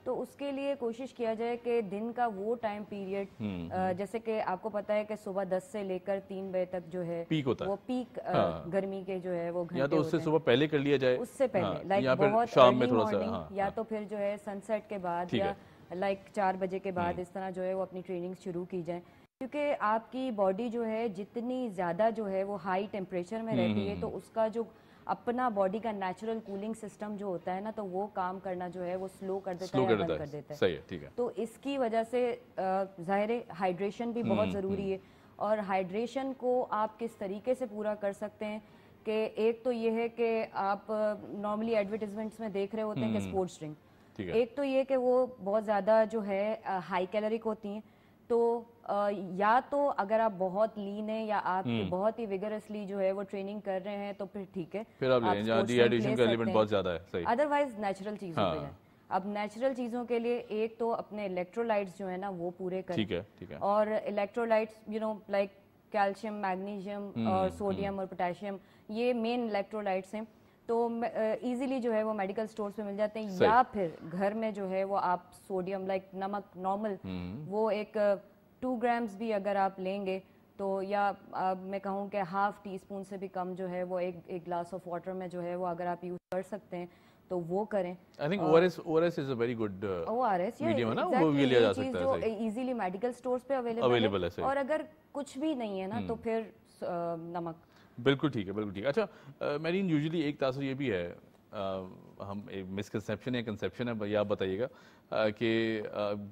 तो उसके लिए कोशिश किया जाए कि दिन का वो टाइम पीरियड हम्म, हम्म। जैसे कि आपको पता है कि सुबह 10 से लेकर 3 बजे तक जो है पीक होता वो पीक हाँ। गर्मी के जो है वो घंटे या तो उससे सुबह पहले कर लिया जाए उससे पहले लाइक हाँ, बहुत शाम में थोड़ा सा हाँ, या हाँ। तो फिर जो है सनसेट के बाद या लाइक चार बजे के बाद हम्म। इस तरह जो है वो अपनी ट्रेनिंग शुरू की जाए क्योंकि आपकी बॉडी जो है जितनी ज़्यादा जो है वो हाई टेम्परेचर में रहती है तो उसका जो अपना बॉडी का नेचुरल कूलिंग सिस्टम जो होता है ना तो वो काम करना जो है वो स्लो कर देता है बंद कर देता है। सही है ठीक है। तो इसकी वजह से ज़ाहिर है हाइड्रेशन भी बहुत हम्म, ज़रूरी हम्म। है। और हाइड्रेशन को आप किस तरीके से पूरा कर सकते हैं कि एक तो ये है कि आप नॉर्मली एडवर्टीजमेंट्स में देख रहे होते हैं कि स्पोर्ट्स हम्म, ड्रिंक एक तो ये कि वो बहुत ज़्यादा जो है हाई कैलोरिक होती हैं। तो या तो अगर आप बहुत लीन है या आप हम्म। बहुत ही विगरसली जो है वो ट्रेनिंग कर रहे हैं तो फिर ठीक है। फिर आप, आप डिहाइड्रेशन का एलिमेंट बहुत ज़्यादा है सही। अदरवाइज़ नेचुरल चीज़ों हाँ. पे अब नेचुरल चीज़ों के लिए एक तो अपने इलेक्ट्रोलाइट्स जो है ना वो पूरे करें। ठीक है ठीक है। और electrolytes you know like calcium magnesium और सोडियम हम्म। और पोटेशियम ये मेन इलेक्ट्रोलाइट्स हैं। तो इजीली जो है वो मेडिकल स्टोर्स पे मिल जाते हैं। या फिर घर में जो है वो आप सोडियम लाइक नमक नॉर्मल हम्म। वो एक टू ग्राम्स भी अगर आप लेंगे तो या आ, मैं कहूँ कि हाफ़ टी स्पून से भी कम जो है वो एक एक ग्लास ऑफ़ वाटर में जो है वो अगर आप यूज़ कर सकते हैं तो वो करें। I think ORS ORS is a very good ORS medium है ना? वो भी लिया जा सकता है जो इजीली मेडिकल स्टोर्स पे अवेलेबल अवेलेबल है और अगर कुछ भी नहीं है ना तो हम्म। फिर नमक। बिल्कुल ठीक है बिल्कुल ठीक है। अच्छा मेरीन यूजुअली एक तासर ये भी है हम मिसकनसेप्शन या कंसेप्शन है भैया आप बताइएगा कि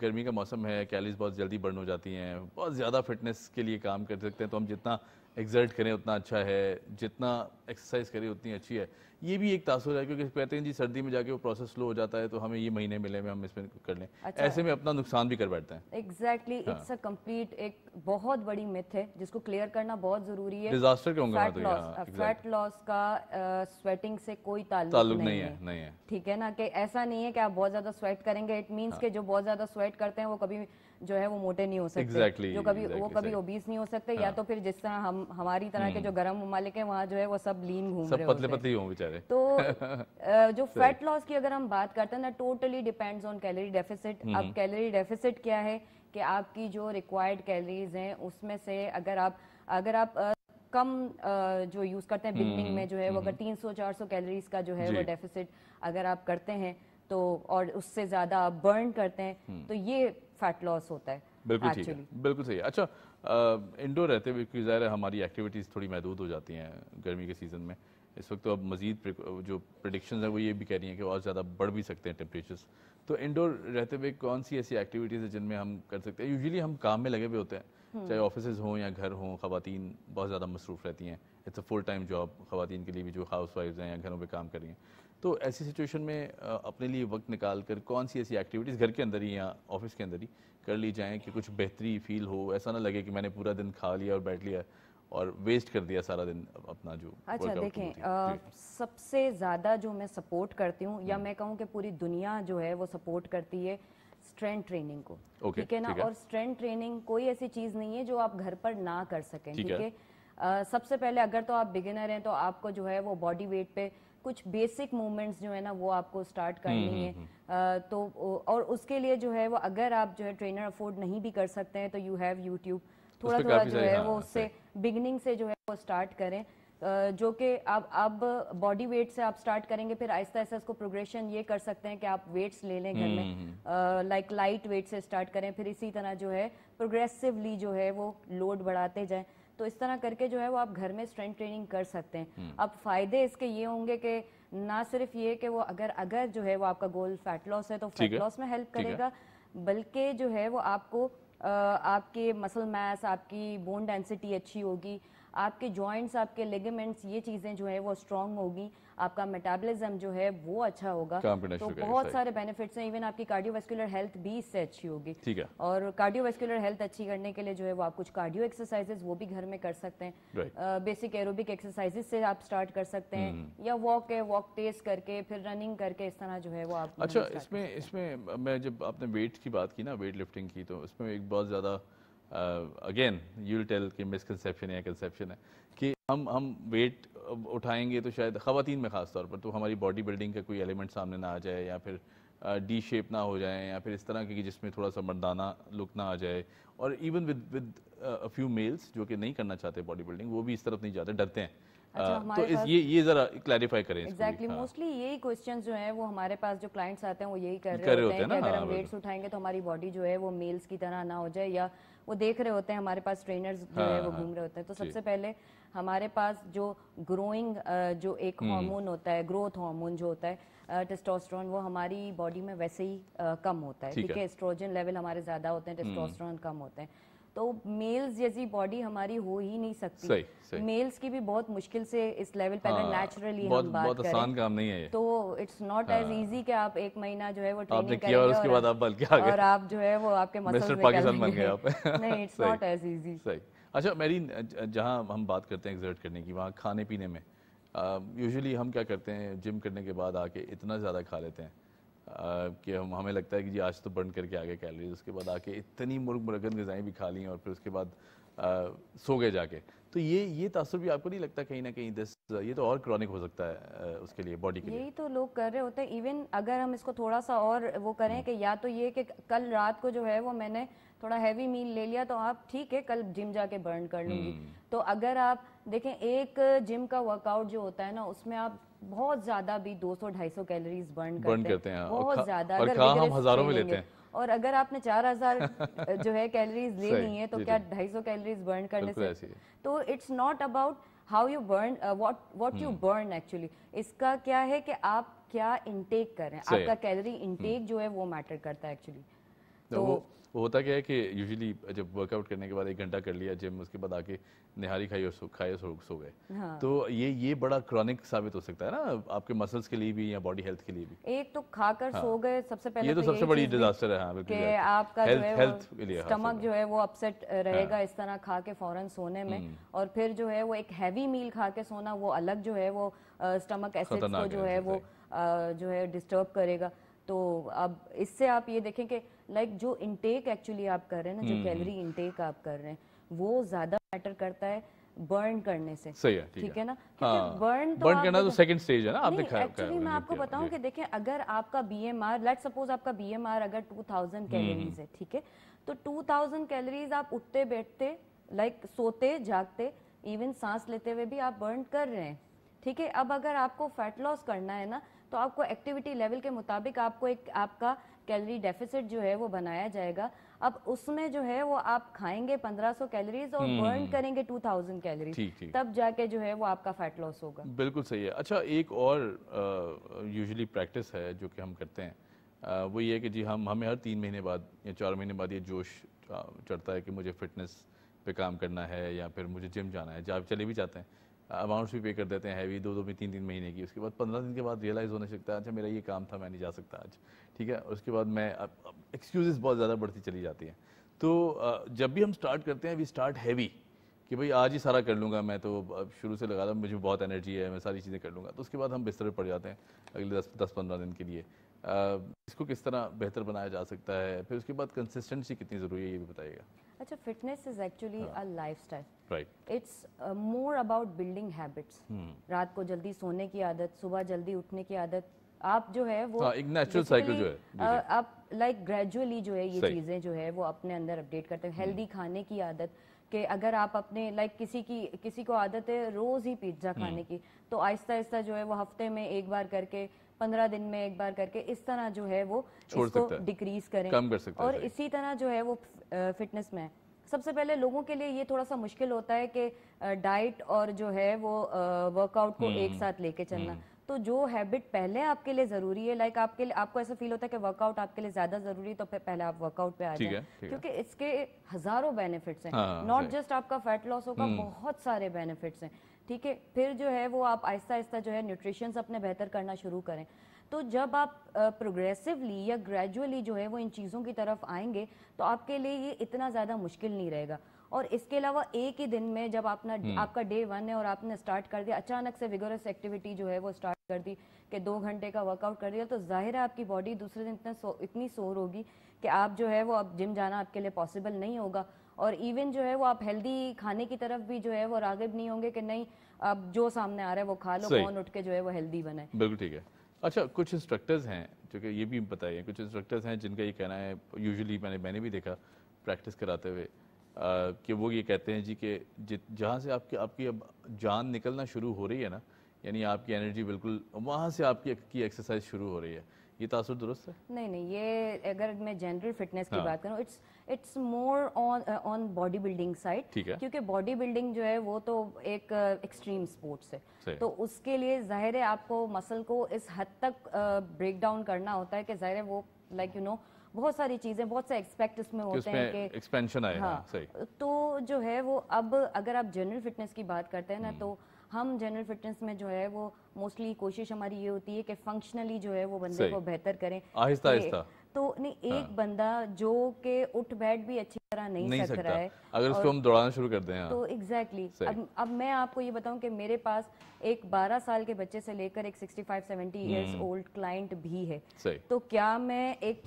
गर्मी का मौसम है कैलरीज बहुत जल्दी बर्न हो जाती हैं, बहुत ज़्यादा फिटनेस के लिए काम कर सकते हैं तो हम जितना एग्जर्ट करें उतना अच्छा है जितना एक्सरसाइज करें उतनी अच्छी है। ये भी एक तासुर है क्योंकि कहते हैं जी सर्दी में जाके वो प्रोसेस स्लो हो जाता है तो हमें ये महीने मिले में हम इसमें कर लें। अच्छा। ऐसे में अपना नुकसान भी कर बैठते हैं। एग्जैक्टली इट्स अ कंप्लीट एक बहुत बड़ी मिथ है जिसको क्लियर करना बहुत ज़रूरी है। डिजास्टर कहूँगा फैट लॉस फैट लॉस का स्वेटिंग से कोई ताल्लुक नहीं, नहीं है। नहीं है। ठीक है ना कि ऐसा नहीं है कि आप बहुत ज़्यादा स्वेट करेंगे इट हाँ। के जो बहुत ज़्यादा स्वेट करते हैं वो कभी जो है वो मोटे नहीं हो सकते। Exactly, जो कभी exactly, वो कभी ओबीस नहीं हो सकते हाँ. या तो फिर जिस तरह हम हमारी तरह के हम्म। जो गर्म ममालिक हैं वहाँ जो है वो सब लीन घूम सब रहे पतले पतले हों बेचारे। तो जो फैट लॉस की अगर हम बात करते हैं ना totally depends on calorie deficit अब कैलोरी डेफिसिट क्या है कि आपकी जो रिक्वायर्ड कैलोरीज हैं उसमें से अगर आप अगर आप कम जो यूज़ करते हैं बिगनिंग हम्म, में जो है वो अगर 300-400 हम्म। कैलोरीज का जो है वो डेफिसिट अगर आप करते हैं तो और उससे ज़्यादा आप बर्न करते हैं तो ये फैट लॉस होता है बिल्कुल ठीक है बिल्कुल सही है। अच्छा इंडोर रहते हुए क्योंकि ज़ाहिर हमारी एक्टिविटीज़ थोड़ी महदूद हो जाती हैं गर्मी के सीज़न में। इस वक्त तो अब मजीद जो प्रडिक्शन है वो ये भी कह रही हैं कि और ज़्यादा बढ़ भी सकते हैं टेम्परेचर्स तो इंडोर रहते हुए कौन सी ऐसी एक्टिविटीज़ है जिनमें हम कर सकते हैं? यूजली हम काम में लगे हुए होते हैं हम्म। चाहे ऑफ़िस हों या घर हों खातन बहुत ज़्यादा मसरूफ़ रहती हैं। It's a full time job खातन के लिए भी जो हाउस वाइफ हैं या घरों पर काम कर रही हैं। तो ऐसी सिचुएशन में अपने लिए वक्त निकाल कर कौन सी ऐसी एक्टिविटीज़ घर के अंदर ही या ऑफ़िस के अंदर ही कर ली जाएँ कि कुछ बेहतरी फील हो? ऐसा ना लगे कि मैंने पूरा दिन खा लिया और बैठ लिया और वेस्ट कर दिया सारा दिन अपना जो अच्छा देखें आ, सबसे ज़्यादा जो मैं सपोर्ट करती हूँ या हम्म। मैं कहूँ कि पूरी दुनिया जो है वो सपोर्ट करती है स्ट्रेंथ ट्रेनिंग को। ठीक okay, है ना? और स्ट्रेंथ ट्रेनिंग कोई ऐसी चीज़ नहीं है जो आप घर पर ना कर सकें ठीक है। सबसे पहले अगर तो आप बिगिनर हैं तो आपको जो है वो बॉडी वेट पे कुछ बेसिक मूवमेंट्स जो है ना वो आपको स्टार्ट करनी है हम्म। तो और उसके लिए जो है वो अगर आप जो है ट्रेनर अफोर्ड नहीं भी कर सकते हैं तो यू हैव यूट्यूब थोड़ा थोड़ा जो है हाँ, वो उससे बिगनिंग से जो है वो स्टार्ट करें। जो कि आप अब बॉडी वेट से आप स्टार्ट करेंगे फिर आहिस्ता आहिस्ता इसको प्रोग्रेशन ये कर सकते हैं कि आप वेट्स ले लें घर में। लाइक लाइट वेट से स्टार्ट करें फिर इसी तरह जो है प्रोग्रेसिवली जो है वो लोड बढ़ाते जाएँ। तो इस तरह करके जो है वो आप घर में स्ट्रेंथ ट्रेनिंग कर सकते हैं। हम्म। अब फ़ायदे इसके ये होंगे कि ना सिर्फ़ ये कि वो अगर अगर जो है वो आपका गोल फैट लॉस है तो फैट लॉस में हेल्प करेगा बल्कि जो है वो आपको आ, आपके मसल मैस आपकी बोन डेंसिटी अच्छी होगी आपके जॉइंट्स आपके लेगमेंट्स ये चीज़ें जो है वो स्ट्रॉन्ग होगी आपका मेटाबॉलिज्म जो है वो अच्छा होगा। तो बहुत सारे बेनिफिट्स हैं इवन आपकी कार्डियोवास्कुलर हेल्थ भी इससे अच्छी होगी। ठीक है। और कार्डियोवास्कुलर हेल्थ अच्छी करने के लिए जो है वो आप कुछ कार्डियो एक्सरसाइजेस वो भी घर में कर सकते हैं। बेसिक एरोबिक एक्सरसाइजेस से आप स्टार्ट कर सकते हैं हम्म। या वॉक है वॉक तेज करके फिर रनिंग करके इस तरह जो है वो आप अच्छा इसमें इसमें मैं जब आपने वेट की बात की ना वेट लिफ्टिंग की तो इसमें एक बहुत ज़्यादा अगेन यू विल टेल कि मिसकनसेप्शन है कंसेप्शन है कि हम हम वेट उठाएँगे तो शायद ख़वान में ख़ास तौर पर तो हमारी बॉडी बिल्डिंग का कोई एलिमेंट सामने ना आ जाए या फिर डी शेप ना हो जाए या फिर इस तरह के जिसमें थोड़ा सा मर्दाना लुक ना आ जाए और even with with a few meals जो कि नहीं करना चाहते बॉडी बिल्डिंग वो भी इस तरफ़ नहीं जाते डरते हैं। अच्छा, तो इस ये ये जरा क्लैरिफाई करें एग्जैक्टली मोस्टली यही क्वेश्चन जो है वो हमारे पास जो क्लाइंट्स आते हैं वो यही कर रहे होते हैं कि अगर हम वेट्स हाँ, उठाएँगे तो हमारी बॉडी जो है वो मेल्स की तरह ना हो जाए या वो देख रहे होते हैं हमारे पास ट्रेनर्स जो है वो हाँ, घूम रहे होते हैं। तो सबसे पहले हमारे पास जो ग्रोइंग जो एक हार्मोन। होता है ग्रोथ हार्मोन जो होता है टेस्टोस्टेरोन वो हमारी बॉडी में वैसे ही कम होता है। ठीक है। एस्ट्रोजन लेवल हमारे ज़्यादा होते हैं टेस्टोस्टेरोन हम्म। कम होते हैं। तो मेल्स जैसी बॉडी हमारी हो ही नहीं सकती। सही, सही। मेल्स की भी बहुत मुश्किल से इस लेवल पे अगर नेचुरली हाँ, हम बात बहुत आसान काम नहीं है ये। तो इट्स नॉट एज इजी कि आप एक महीना जो है वो ट्रेनिंग किया और उसके बाद आप बल्कि आ गए और आप जो है वो आपके मसल्स पाकिस्तान बन गए आप। नहीं इट्स नॉट एज इजी सही। अच्छा मेरी जहाँ हम बात करते हैं एग्जर्ट करने की वहाँ खाने पीने में यूजुअली हम क्या करते हैं जिम करने के बाद आके इतना ज़्यादा खा लेते हैं। कि हम हमें लगता है कि जी आज तो बर्न करके आ गए कैलोरीज उसके बाद आके इतनी मुर्ग मुरगन गज़ाएँ भी खा ली और फिर उसके बाद सो गए जाके तो ये ये तासर भी आपको नहीं लगता कहीं ना कहीं दिस ये तो और क्रॉनिक हो सकता है उसके लिए बॉडी के लिए यही तो लोग कर रहे होते हैं इवन अगर हम इसको थोड़ा सा और वो करें हम्म। कि या तो ये कि कल रात को जो है वो मैंने थोड़ा हैवी मील ले लिया तो आप ठीक है कल जिम जाके बर्न कर लूँगी हम्म। तो अगर आप देखें एक जिम का वर्कआउट जो होता है ना उसमें आप बहुत ज़्यादा भी 200-250 कैलोरीज बर्न करते, करते हैं बहुत ज़्यादा अगर हम हज़ारों में लेते हैं। और अगर आपने चार हज़ार जो है कैलोरीज ले ली है तो क्या ढाई सौ कैलोरीज बर्न करने से? तो it's not about how you burn what what you burn actually इसका क्या है कि आप क्या इंटेक कर रहे हैं? आपका कैलोरी इंटेक हम्म। जो है वो मैटर करता है एक्चुअली तो वो होता क्या है कि यूजुअली जब वर्कआउट करने के बाद एक घंटा कर लिया जिम उसके बाद आके निहारी खाई और खाए सो, सो गए हाँ। तो ये ये बड़ा क्रॉनिक साबित हो सकता है ना आपके मसल्स के लिए भी या बॉडी हेल्थ के लिए भी एक तो खाकर हाँ। सो गए सबसे पहले ये तो, तो सबसे बड़ी डिजास्टर है हाँ, कि आपका जो है हेल्थ के लिए स्टमक जो है वो अपसेट रहेगा हाँ। इस तरह खा के फ़ौरन सोने में हम्म। और फिर जो है वो एक हैवी मील खा के सोना वो अलग जो है वो स्टमक एसिड्स को जो है वो जो है डिस्टर्ब करेगा तो अब इससे आप ये देखें कि लाइक जो इनटेक एक्चुअली आप कर रहे हैं ना जो कैलोरी हम्म, इनटेक हम्म। आप कर रहे हैं वो ज़्यादा मैटर करता है बर्न करने से। सही है ठीक है ना? बर्न तो बर्न करना तो सेकंड स्टेज है ना आपने एक्चुअली मैं आपको बताऊँ कि देखें अगर आपका बीएमआर लेट सपोज़ आपका बीएमआर अगर 2000 कैलोरीज हम्म, है ठीक है? तो 2000 कैलोरीज आप उठते बैठते लाइक सोते जागते इवन सांस लेते हुए भी आप बर्न कर रहे हैं। ठीक है? अब अगर आपको फैट लॉस करना है ना तो आपको एक्टिविटी लेवल के मुताबिक आपको एक आपका कैलोरी डेफिसिट जो है वो बनाया जाएगा। अब उसमें जो है वो आप खाएँगे 1500 कैलोरीज और बर्न हम्म। करेंगे 2000 कैलोरीज तब जाके जो है वो आपका फैट लॉस होगा। बिल्कुल सही है। अच्छा एक और यूजुअली प्रैक्टिस है जो कि हम करते हैं। आ, वो ये है कि जी हम हमें हर तीन महीने बाद या चार महीने बाद ये जोश चढ़ता है कि मुझे फिटनेस पे काम करना है या फिर मुझे जिम जाना है। जब चले भी जाते हैं अमाउंट्स भी पे कर देते हैं हैवी दो दो में तीन तीन महीने की। उसके बाद पंद्रह दिन के बाद रियलाइज़ होने सकता है अच्छा मेरा ये काम था, मैं नहीं जा सकता आज। ठीक है? उसके बाद मैं एक्सक्यूज़ बहुत ज़्यादा बढ़ती चली जाती हैं। तो जब भी हम स्टार्ट करते हैं वी स्टार्ट हैवी कि भाई, आज ही सारा कर लूँगा मैं। तो शुरू से लगा था मुझे बहुत एनर्जी है, मैं सारी चीज़ें कर लूँगा। तो उसके बाद हम बिस्तर पर पड़ जाते हैं अगले दस दस, पंद्रह दिन के लिए। इसको किस तरह बेहतर बनाया जा सकता है? फिर उसके बाद कंसिस्टेंसी कितनी ज़रूरी है, ये भी बताइएगा। अच्छा fitness is actually a lifestyle right it's more about building habits रात को जल्दी सोने की आदत सुबह जल्दी उठने की आदत आप जो है वो हाँ, एक नेचुरल साइकिल जो है आप लाइक ग्रेजुअली जो है ये चीज़ें जो है वो अपने अंदर अपडेट करते हैं। Healthy hmm. खाने की आदत कि अगर आप अपने लाइक किसी की किसी को आदत है रोज ही पिज्जा हम्म। खाने की तो आहिस्ता आहिस्ता जो है वो हफ़्ते में एक बार करके पंद्रह दिन में एक बार करके इस तरह जो है वो इसको डिक्रीज करें। कम कर सकते और इसी तरह जो है वो फिटनेस में सबसे पहले लोगों के लिए ये थोड़ा सा मुश्किल होता है कि डाइट और जो है वो वर्कआउट को एक हम्म। साथ लेके चलना। हम्म। तो जो हैबिट पहले आपके लिए ज़रूरी है लाइक आपके लिए आपको ऐसा फील होता है कि वर्कआउट आपके लिए ज़्यादा ज़रूरी है तो पहले आप वर्कआउट पे आ जाए। क्योंकि इसके हज़ारों बेनिफिट्स हैं। नॉट हाँ, जस्ट आपका फैट लॉस होगा हम्म। बहुत सारे बेनिफिट्स हैं। ठीक है? फिर जो है वो आप आहिस्ता आहिस्ता जो है न्यूट्रिशन अपने बेहतर करना शुरू करें। तो जब आप प्रोग्रेसिवली या ग्रेजुअली जो है वो इन चीज़ों की तरफ़ आएँगे तो आपके लिए ये इतना ज़्यादा मुश्किल नहीं रहेगा। और इसके अलावा एक ही दिन में जब आपना हम्म। आपका डे वन है और आपने स्टार्ट कर दिया अचानक से विगोरस एक्टिविटी जो है वो स्टार्ट कर दी कि दो घंटे का वर्कआउट कर दिया तो ज़ाहिर है आपकी बॉडी दूसरे दिन इतना सो, इतनी सोर होगी कि आप जो है वो अब जिम जाना आपके लिए पॉसिबल नहीं होगा। और इवन जो है वो आप हेल्दी खाने की तरफ़ भी जो है वो रागिब नहीं होंगे कि नहीं अब जो सामने आ रहा है वो खा लो कौन उठ के जो है वो हेल्दी बनाए बिल्कुल ठीक है। अच्छा कुछ इंस्ट्रक्टर्स हैं जो कि ये भी बताइए, कुछ इंस्ट्रक्टर्स हैं जिनका ये कहना है यूजुअली मैंने मैंने भी देखा प्रैक्टिस कराते हुए कि वो ये कहते हैं जी कि जहाँ से आपकी आपकी अब जान निकलना शुरू हो रही है ना, यानी आपकी एनर्जी बिल्कुल, वहाँ से आपकी, की एक्सरसाइज शुरू हो रही है। ये तासुर दुरुस्त है? नहीं नहीं ये अगर मैं जनरल फिटनेस की हाँ. बात करूँ it's it's more on on bodybuilding side क्योंकि बॉडी बिल्डिंग जो है वो तो एक एक्सट्रीम uh, स्पोर्ट्स है। तो उसके लिए ज़ाहिर है आपको मसल को इस हद तक ब्रेक uh, डाउन करना होता है कि ज़ाहिर है वो लाइक यू नो बहुत सारी चीज़ें बहुत से एक्सपेक्ट इसमें होते हैं कि एक्सपेंशन आए हाँ, सही। तो जो है वो अब अगर आप जनरल फिटनेस की बात करते हैं ना तो हम जनरल फिटनेस में जो है वो मोस्टली कोशिश हमारी ये होती है कि फंक्शनली जो है वो बंदे को बेहतर करें। आहिस्ता आहिस्ता। तो नहीं एक हाँ। बंदा जो के उठ बैठ भी अच्छी तरह नहीं, नहीं सक रहा है अगर उसको हम दौड़ाना शुरू कर दें हाँ। तो एग्जैक्टली exactly, अब अब मैं आपको ये बताऊँ कि मेरे पास एक 12 साल के बच्चे से लेकर एक 65 70 इयर्स ओल्ड क्लाइंट भी है। तो क्या मैं एक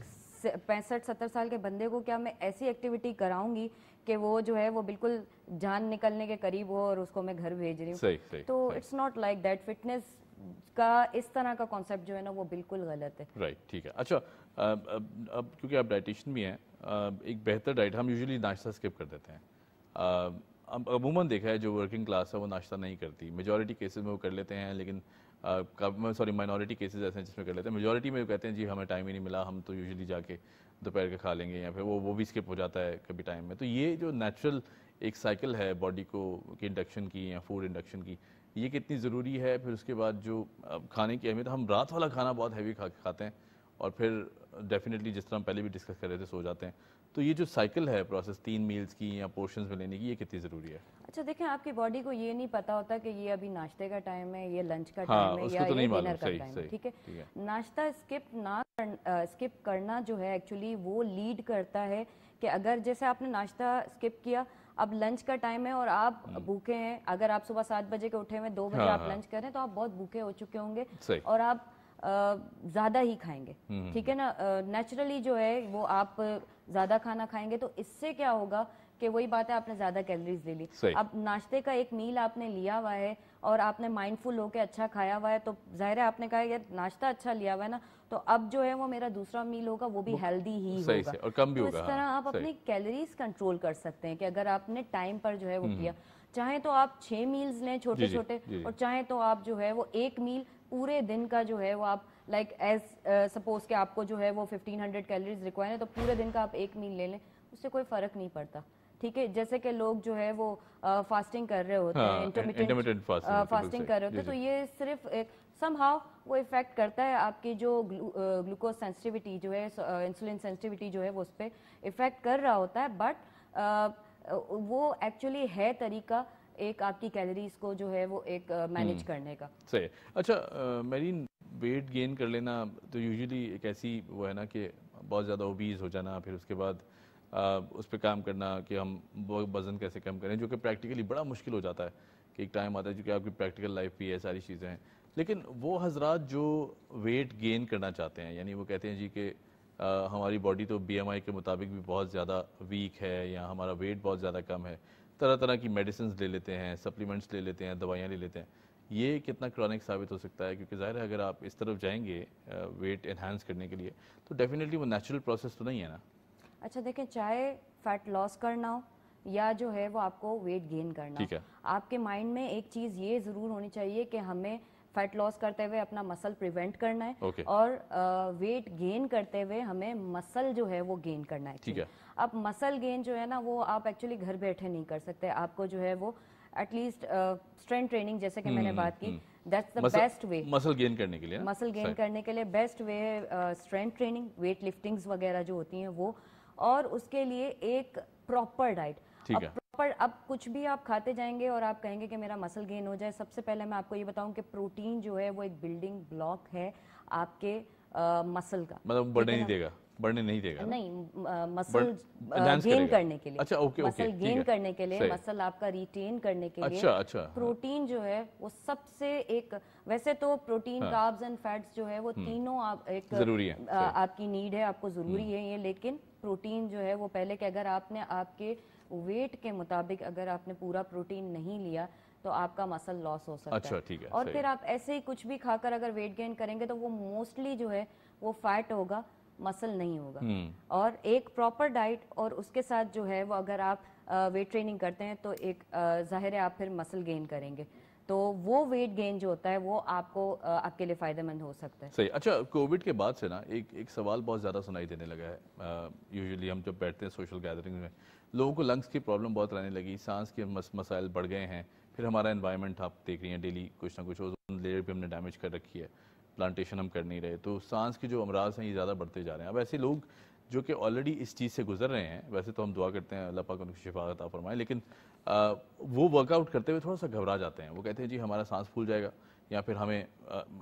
पैंसठ सत्तर साल के बंदे को क्या मैं ऐसी एक्टिविटी कराऊँगी कि वो जो है वो बिल्कुल जान निकलने के करीब हो और उसको मैं घर भेज रही हूँ। तो it's not like that fitness का इस तरह का कॉन्सेप्ट जो है ना वो बिल्कुल गलत है। राइट right, ठीक है। अच्छा अब, अब, अब क्योंकि आप डाइटिशियन भी हैं एक बेहतर डाइट हम यूजुअली नाश्ता स्किप कर देते हैं। अमूमन देखा है जो वर्किंग क्लास है वो नाश्ता नहीं करती। मेजोरिटी केसेस में वो कर लेते हैं लेकिन सॉरी माइनॉरिटी केसेस ऐसे हैं जिसमें कर लेते हैं। मेजोरिटी में कहते हैं जी हमें टाइम ही नहीं मिला हम तो यूजुअली जाके दोपहर का खा लेंगे या फिर वो वो भी स्किप हो जाता है कभी टाइम में। तो ये जो नेचुरल एक साइकिल है बॉडी को, की इंडक्शन की या फ़ूड इंडक्शन की, ये कितनी ज़रूरी है? फिर उसके बाद जो खाने की अहमियत, हम रात वाला खाना बहुत हैवी खा, खाते हैं और फिर डेफिनेटली जिस तरह हम पहले भी डिस्कस कर रहे थे, सो जाते हैं। तो ये जो साइकिल है प्रोसेस तीन मील्स की या पोर्शंस में लेने की ये कितनी ज़रूरी है? अच्छा देखें आपकी बॉडी को ये नहीं पता होता कि ये अभी नाश्ते का टाइम है ये लंच का टाइम हाँ, है या तो ये डिनर का टाइम है ठीक है? नाश्ता स्किप ना स्किप करना जो है एक्चुअली वो लीड करता है कि अगर जैसे आपने नाश्ता स्किप किया अब लंच का टाइम है और आप हम्म। भूखे हैं अगर आप सुबह सात बजे के उठे हुए दो बजे हाँ, आप लंच हाँ। करें तो आप बहुत भूखे हो चुके होंगे और आप ज़्यादा ही खाएँगे। हम्म, ठीक है ना? नेचुरली जो है वो आप ज़्यादा खाना खाएँगे तो इससे क्या होगा कि वही बात है आपने ज़्यादा कैलोरीज ले ली। अब नाश्ते का एक मील आपने लिया हुआ है और आपने माइंडफुल होकर अच्छा खाया हुआ है तो ज़ाहिर है आपने कहा यार नाश्ता अच्छा लिया हुआ है ना? तो अब जो है वो मेरा दूसरा मील होगा वो भी हेल्दी ही होगा। और कम भी तो होगा इस तरह आप अपनी कैलोरीज कंट्रोल कर सकते हैं कि अगर आपने टाइम पर जो है वो हम्म, किया। चाहे तो आप छह मील्स लें छोटे छोटे और चाहे तो आप जो है वो एक मील पूरे दिन का जो है वो आप लाइक एज सपोज़ के आपको जो है वो 1500 कैलोरीज रिक्वायर है तो पूरे दिन का आप एक मील ले लें उससे कोई फ़र्क नहीं पड़ता। ठीक है? जैसे कि लोग जो है वो फास्टिंग कर रहे होते हैं इंटरमीडिएट फास्टिंग कर रहे होते हैं तो ये सिर्फ़ एक समहाउ वो इफ़ेक्ट करता है आपकी जो ग्लूकोज सेंसिटिविटी जो है इंसुलिन सेंसिटिविटी जो है वो उस पर इफ़ेक्ट कर रहा होता है बट वो एक्चुअली है तरीका एक आपकी कैलोरीज को जो है वो एक मैनेज हम्म। करने का। सही अच्छा मेरीन वेट गेन कर लेना तो यूजुअली एक ऐसी वो है ना कि बहुत ज़्यादा ओबीज हो जाना फिर उसके बाद उस पर काम करना कि हम वज़न कैसे कम करें जो कि प्रैक्टिकली बड़ा मुश्किल हो जाता है कि एक टाइम आता है जो कि आपकी प्रैक्टिकल लाइफ भी है सारी चीज़ें हैं। लेकिन वो हजरात जो वेट गेन करना चाहते हैं यानी वो कहते हैं जी कि हमारी बॉडी तो बीएमआई के मुताबिक भी बहुत ज़्यादा वीक है या हमारा वेट बहुत ज़्यादा कम है तरह तरह की मेडिसिन ले लेते हैं सप्लीमेंट्स ले लेते हैं दवाइयाँ ले लेते हैं। ये कितना क्रॉनिक साबित हो सकता है? क्योंकि ज़ाहिर है अगर आप इस तरफ़ जाएँगे वेट एनहांस करने के लिए तो डेफिनेटली वो नेचुरल प्रोसेस तो नहीं है ना? अच्छा देखें चाहे फैट लॉस करना हो या जो है वो आपको वेट गेन करना ठीक है आपके माइंड में एक चीज़ ये ज़रूर होनी चाहिए कि हमें फैट लॉस करते हुए अपना मसल प्रिवेंट करना है okay. और वेट गेन करते हुए हमें मसल जो है वो गेन करना है। ठीक है। अब मसल गेन जो है ना वो आप एक्चुअली घर बैठे नहीं कर सकते। आपको जो है वो एटलीस्ट स्ट्रेंथ ट्रेनिंग जैसे कि मैंने हम्म, बात की that's the best way muscle gain करने के लिए मसल गेन करने के लिए best way strength training weight liftings वगैरह जो होती हैं वो। और उसके लिए एक प्रॉपर डाइट प्रॉपर अब कुछ भी आप खाते जाएँगे और आप कहेंगे कि मेरा मसल गेन हो जाए सबसे पहले मैं आपको ये बताऊँ कि प्रोटीन जो है वो एक बिल्डिंग ब्लॉक है आपके मसल का। मतलब बढ़ने नहीं देगा। बढ़ने नहीं देगा। नहीं मसल गेन करने के लिए। अच्छा ओके मसल गेन करने के लिए मसल आपका रिटेन करने के लिए। अच्छा अच्छा प्रोटीन जो है वो सबसे एक वैसे तो प्रोटीन कार्ब्स एंड फैट्स जो है वो हम्म। तीनों आप एक ज़रूरी है आपकी नीड है आपको ज़रूरी हम्म। है ये लेकिन प्रोटीन जो है वो पहले के अगर आपने आपके वेट के मुताबिक अगर आपने पूरा प्रोटीन नहीं लिया तो आपका मसल लॉस हो सकता अच्छा, है। और फिर आप ऐसे ही कुछ भी खाकर अगर वेट गेन करेंगे तो वो मोस्टली जो है वो फैट होगा। मसल नहीं होगा। हम्म। और एक प्रॉपर डाइट और उसके साथ जो है वो अगर आप वेट ट्रेनिंग करते हैं तो एक ज़ाहिर है आप फिर मसल गेन करेंगे। तो वो वेट गेन जो होता है वो आपको आपके लिए फ़ायदेमंद हो सकता है। सही। अच्छा कोविड के बाद से ना एक एक सवाल बहुत ज़्यादा सुनाई देने लगा है। यूजुअली हम जब बैठते हैं सोशल गैदरिंग में लोगों को लंग्स की प्रॉब्लम बहुत रहने लगी सांस के मस, मसाइल बढ़ गए हैं फिर हमारा इन्वायरमेंट आप देख रही हैं डेली कुछ ना कुछ ओजोन लेयर भी हमने डैमेज कर रखी है। प्लांटेशन हम कर नहीं रहे तो सांस के जो अमराज हैं ये ज़्यादा बढ़ते जा रहे हैं। अब ऐसे लोग जो कि ऑलरेडी इस चीज़ से गुजर रहे हैं वैसे तो हम दुआ करते हैं अल्लाह पाक उनकी शिफा आ फरमाए लेकिन आ, वो वर्कआउट करते हुए थोड़ा सा घबरा जाते हैं। वो कहते हैं जी हमारा सांस फूल जाएगा। या फिर हमें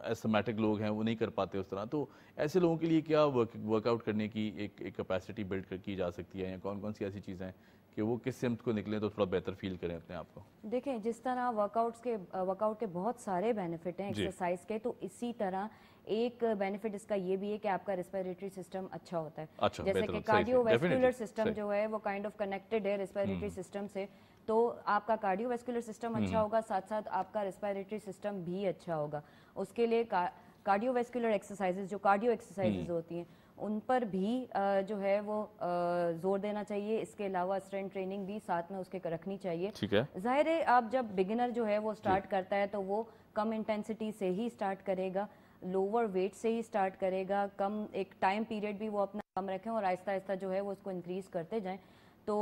एस्थमेटिक लोग हैं वो नहीं कर पाते उस तरह। तो ऐसे लोगों के लिए क्या वर्क वर्कआउट करने की एक एक कैपेसिटी बिल्ड की जा सकती है या कौन कौन सी ऐसी चीज़ें हैं कि वो किस सिमत को निकलें तो थोड़ा बेहतर फील करें अपने आप को। देखें जिस तरह वर्कआउट्स के वर्कआउट के बहुत सारे बेनिफिट हैं एक्सरसाइज के तो इसी तरह एक बेनिफिट इसका ये भी है कि आपका रेस्पिरेटरी सिस्टम अच्छा होता है। अच्छा, जैसे कि कार्डियोवेस्कुलर सिस्टम जो है वो काइंड ऑफ़ कनेक्टेड है रेस्पिरेटरी सिस्टम हम्म। से तो आपका कार्डियोवेस्कुलर सिस्टम अच्छा हम्म। होगा साथ साथ आपका रेस्पिरेटरी सिस्टम भी अच्छा होगा। उसके लिए कार्डियोवेस्कुलर एक्सरसाइजेज जो कार्डियो एक्सरसाइजेज हम्म। होती हैं उन पर भी जो है वो ज़ोर देना चाहिए। इसके अलावा स्ट्रेंथ ट्रेनिंग भी साथ में उसके रखनी चाहिए। ठीक है। ज़ाहिर है आप जब बिगिनर जो है वो स्टार्ट करता है तो वो कम इंटेंसिटी से ही स्टार्ट करेगा लोअर वेट से ही स्टार्ट करेगा कम एक टाइम पीरियड भी वो अपना कम रखें और आहिस्ता आहिस्ता जो है वो उसको इंक्रीज करते जाएँ तो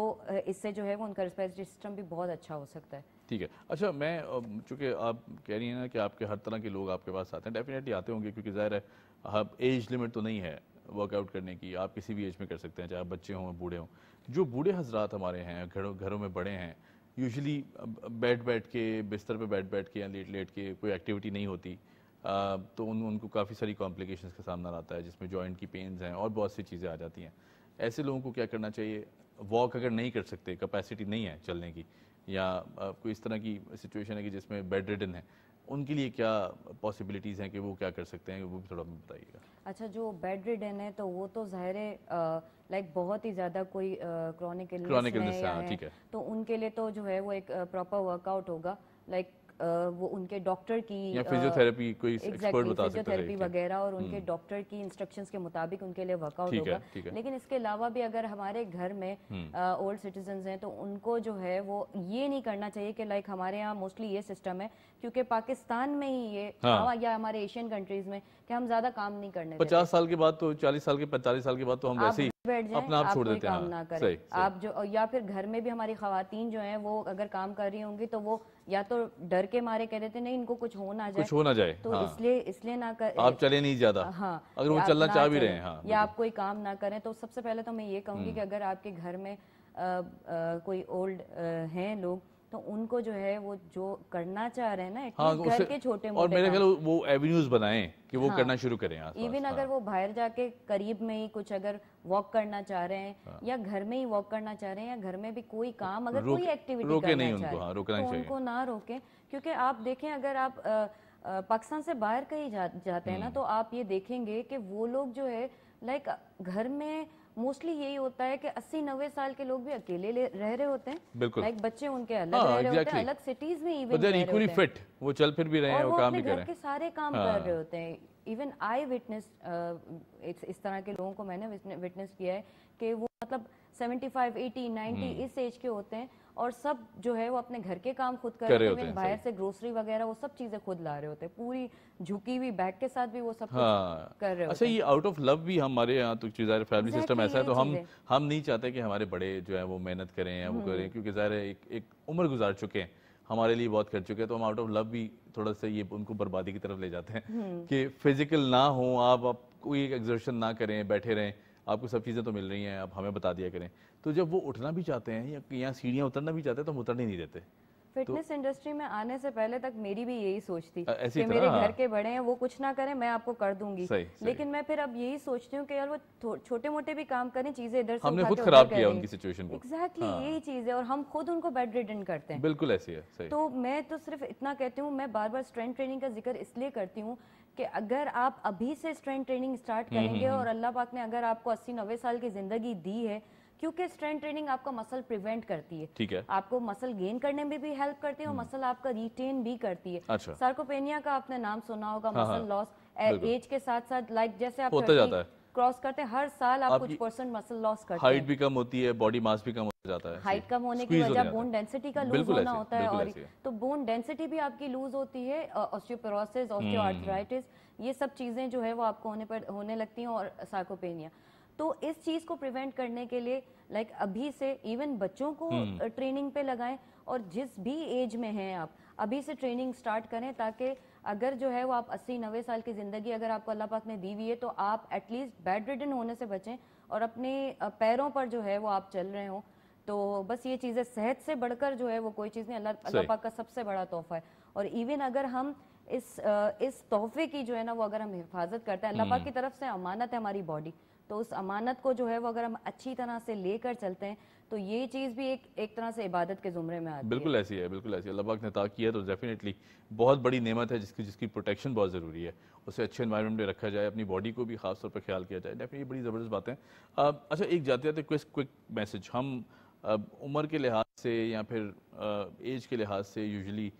इससे जो है वो उनका रेस्पिरेटरी सिस्टम भी बहुत अच्छा हो सकता है। ठीक है। अच्छा मैं चूँकि आप कह रही हैं ना कि आपके हर तरह के लोग आपके पास आते हैं डेफिनेटली आते होंगे क्योंकि ज़ाहिर है अब एज लिमिट तो नहीं है। वर्कआउट करने की आप किसी भी एज में कर सकते हैं चाहे बच्चे हों बूढ़े हों। जो बूढ़े हजरात हमारे हैं घरों घरों में बड़े हैं यूजली बैठ बैठ के बिस्तर पे बैठ बैठ के या लेट लेट के कोई एक्टिविटी नहीं होती आ, तो उन उनको काफ़ी सारी कॉम्प्लिकेशन का सामना आता है जिसमें जॉइंट की पेन्स हैं और बहुत सी चीज़ें आ जाती हैं। ऐसे लोगों को क्या करना चाहिए? वॉक अगर नहीं कर सकते कैपेसिटी नहीं है चलने की या कोई इस तरह की सिचुएशन है कि जिसमें बेड रिडन है उनके लिए क्या पॉसिबिलिटीज़ हैं कि वो क्या कर सकते हैं वो भी थोड़ा बताइएगा। अच्छा जो बेड रिडन है तो वो तो ज़ाहिर है लाइक बहुत ही ज़्यादा कोई क्रॉनिक इलनेस है, हाँ, है, है। तो उनके लिए तो जो है वो एक प्रॉपर वर्कआउट होगा। लाइक वो उनके डॉक्टर की या फिजियोथेरेपी कोई एक्सपर्ट बता फिजियोथेरेपी वगैरह और उनके डॉक्टर हम्म। की इंस्ट्रक्शंस के मुताबिक उनके लिए वर्कआउट होगा। लेकिन इसके अलावा भी अगर हमारे घर में ओल्ड सिटीजन हम्म। हैं तो उनको जो है वो ये नहीं करना चाहिए कि लाइक हमारे यहाँ मोस्टली ये सिस्टम है क्योंकि पाकिस्तान में ही ये हाँ। या हमारे एशियन कंट्रीज़ में कि हम ज़्यादा काम नहीं करने पचास साल के बाद तो चालीस साल के पैंतालीस साल के बाद तो हम वैसे ही अपना आप छोड़ देते हैं। काम ना करें। आप जो या फिर घर में भी हमारी खातन जो है वो अगर काम कर रही होंगी तो वो या तो डर के मारे कह देते नहीं इनको कुछ हो ना जाए। कुछ हो ना जाए तो हाँ। इसलिए इसलिए ना कर आप चले नहीं ज़्यादा। हाँ अगर वो चलना चाह भी रहे हैं हाँ, या आप कोई काम ना करें तो सबसे पहले तो मैं ये कहूँगी हम्म। कि अगर आपके घर में आ, आ, कोई ओल्ड हैं लोग तो उनको जो है वो जो करना चाह रहे हैं ना हाँ, घर के छोटे और मेरे ख्याल वो एवेन्यूज बनाएँ कि वो हाँ, करना शुरू करें इवन हाँ. अगर वो बाहर जाके करीब में ही कुछ अगर वॉक करना चाह रहे हैं हाँ. या घर में ही वॉक करना चाह रहे हैं या घर में भी कोई काम अगर कोई एक्टिविटी रोके नहीं रहे हैं तो उनको ना रोके क्योंकि आप देखें अगर आप पाकिस्तान से बाहर कहीं जा, जाते हैं ना हम्म। तो आप ये देखेंगे कि वो लोग जो है लाइक घर में मोस्टली यही होता है कि 80 नब्बे साल के लोग भी अकेले रह रहे होते हैं बिल्कुल लाइक बच्चे उनके अलग हाँ, रह रहे exactly. होते हैं अलग सिटीज़ में इवन रहे फिट वो चल फिर भी रहे हैं वो काम भी कर रहे हैं सारे काम हाँ. कर रहे होते हैं इवन आई विटनेस इस तरह के लोगों को मैंने विटनेस किया है कि वो मतलब 75, 80, 90 इस एज के होते हैं और सब जो है वो अपने घर के काम खुद कर, रहे होते हैं बाहर से ग्रोसरी वगैरह वो सब चीज़ें खुद ला रहे होते हैं। पूरी झुकी हुई बैग के साथ भी वो सब हाँ, कर रहे अच्छा ये आउट ऑफ़ लव भी हमारे यहाँ तो चीज़ फैमिली सिस्टम ऐसा है तो हम हम नहीं चाहते कि हमारे बड़े जो है वो मेहनत करें या वो हम्म। करें क्योंकि ज़ाहिर एक, एक उम्र गुजार चुके हैं हमारे लिए बहुत कर चुके हैं तो हम आउट ऑफ़ लव भी थोड़ा सा ये उनको बर्बादी की तरफ़ ले जाते हैं हम्म। कि फ़िज़िकल ना हो आप कोई एक्सर्शन ना करें बैठे रहें आपको सब चीज़ें तो मिल रही हैं आप हमें बता दिया करें। तो जब वो उठना भी चाहते हैं या यहाँ सीढ़ियाँ उतरना भी चाहते हैं तो हम उतरने नहीं देते। फिटनेस तो, इंडस्ट्री में आने से पहले तक मेरी भी यही सोच थी कि मेरे हाँ। घर के बड़े हैं वो कुछ ना करें मैं आपको कर दूँगी। सही, सही। लेकिन मैं फिर अब यही सोचती हूँ कि यार वो छोटे मोटे भी काम करें चीज़ें इधर से हमने खुद खराब किया उनकी सिचुएशन को। एग्जैक्टली हाँ। यही चीज़ है और हम खुद उनको बेड रिडन करते हैं। बिल्कुल ऐसी है तो मैं तो सिर्फ़ इतना कहती हूँ मैं बार बार स्ट्रेंथ ट्रेनिंग का ज़िक्र इसलिए करती हूँ कि अगर आप अभी से स्ट्रेंथ ट्रेनिंग स्टार्ट हम्म, करेंगे हम्म, और हम्म। अल्लाह पाक ने अगर आपको अस्सी नब्बे साल की ज़िंदगी दी है क्योंकि स्ट्रेंथ ट्रेनिंग आपका मसल प्रिवेंट करती है। ठीक है। आपको मसल गेन करने में भी हेल्प करती है और मसल आपका रिटेन भी करती है। अच्छा। सार्कोपेनिया का आपने नाम सुना होगा मसल लॉस एज के साथ साथ लाइक जैसे आप होता जाता है। क्रॉस करते हैं हर साल आप कुछ परसेंट मसल लॉस करते हैं। हाइट भी कम होती है बॉडी मास भी कम हो जाता है। हाइट कम होने की वजह बोन डेंसिटी का लूज होना होता है और तो बोन डेंसिटी भी आपकी लूज होती है ऑस्टियोपोरोसिस ऑस्टियोआर्थराइटिस ये सब चीज़ें जो है वो आपको होने पर होने लगती हैं और सार्कोपेनिया तो इस चीज़ को प्रिवेंट करने के लिए लाइक like अभी से इवन बच्चों को ट्रेनिंग हम्म। पे लगाएँ और जिस भी एज में हैं आप अभी से ट्रेनिंग स्टार्ट करें ताकि अगर जो है वो आप 80 नब्बे साल की ज़िंदगी अगर आपको अल्लाह पाक ने दी हुई है तो आप एटलीस्ट बेड रिडन होने से बचें और अपने पैरों पर जो है वो आप चल रहे हो। तो बस ये चीज़ें सेहत से बढ़कर जो है वो कोई चीज़ नहीं अल्लाह अल्लाह पाक का सबसे बड़ा तोहफा है। और इवन अगर हम इस इस तोहफे की जो है ना वो अगर हम हिफाजत करते हैं अल्लाह पाक हम्म। की तरफ़ से अमानत है हमारी बॉडी तो उस अमानत को जो है वो अगर हम अच्छी तरह से लेकर चलते हैं तो ये चीज़ भी एक एक तरह से इबादत के जुमरे में आती बिल्कुल ऐसी है, बिल्कुल ऐसी अल्लाह पाक ने ता किया तो डेफिनेटली बहुत बड़ी नेमत है जिसकी जिसकी प्रोटेक्शन बहुत ज़रूरी है। उसे अच्छे इन्वायरमेंट में रखा जाए, अपनी बॉडी को भी खास तौर पर ख्याल किया जाए। डेफिनेटली बड़ी ज़बरदस्त बात है। अच्छा एक जाते जाते क्विक क्विक मैसेज हम उम्र के लिहाज से या फिर एज के लिहाज से यूजली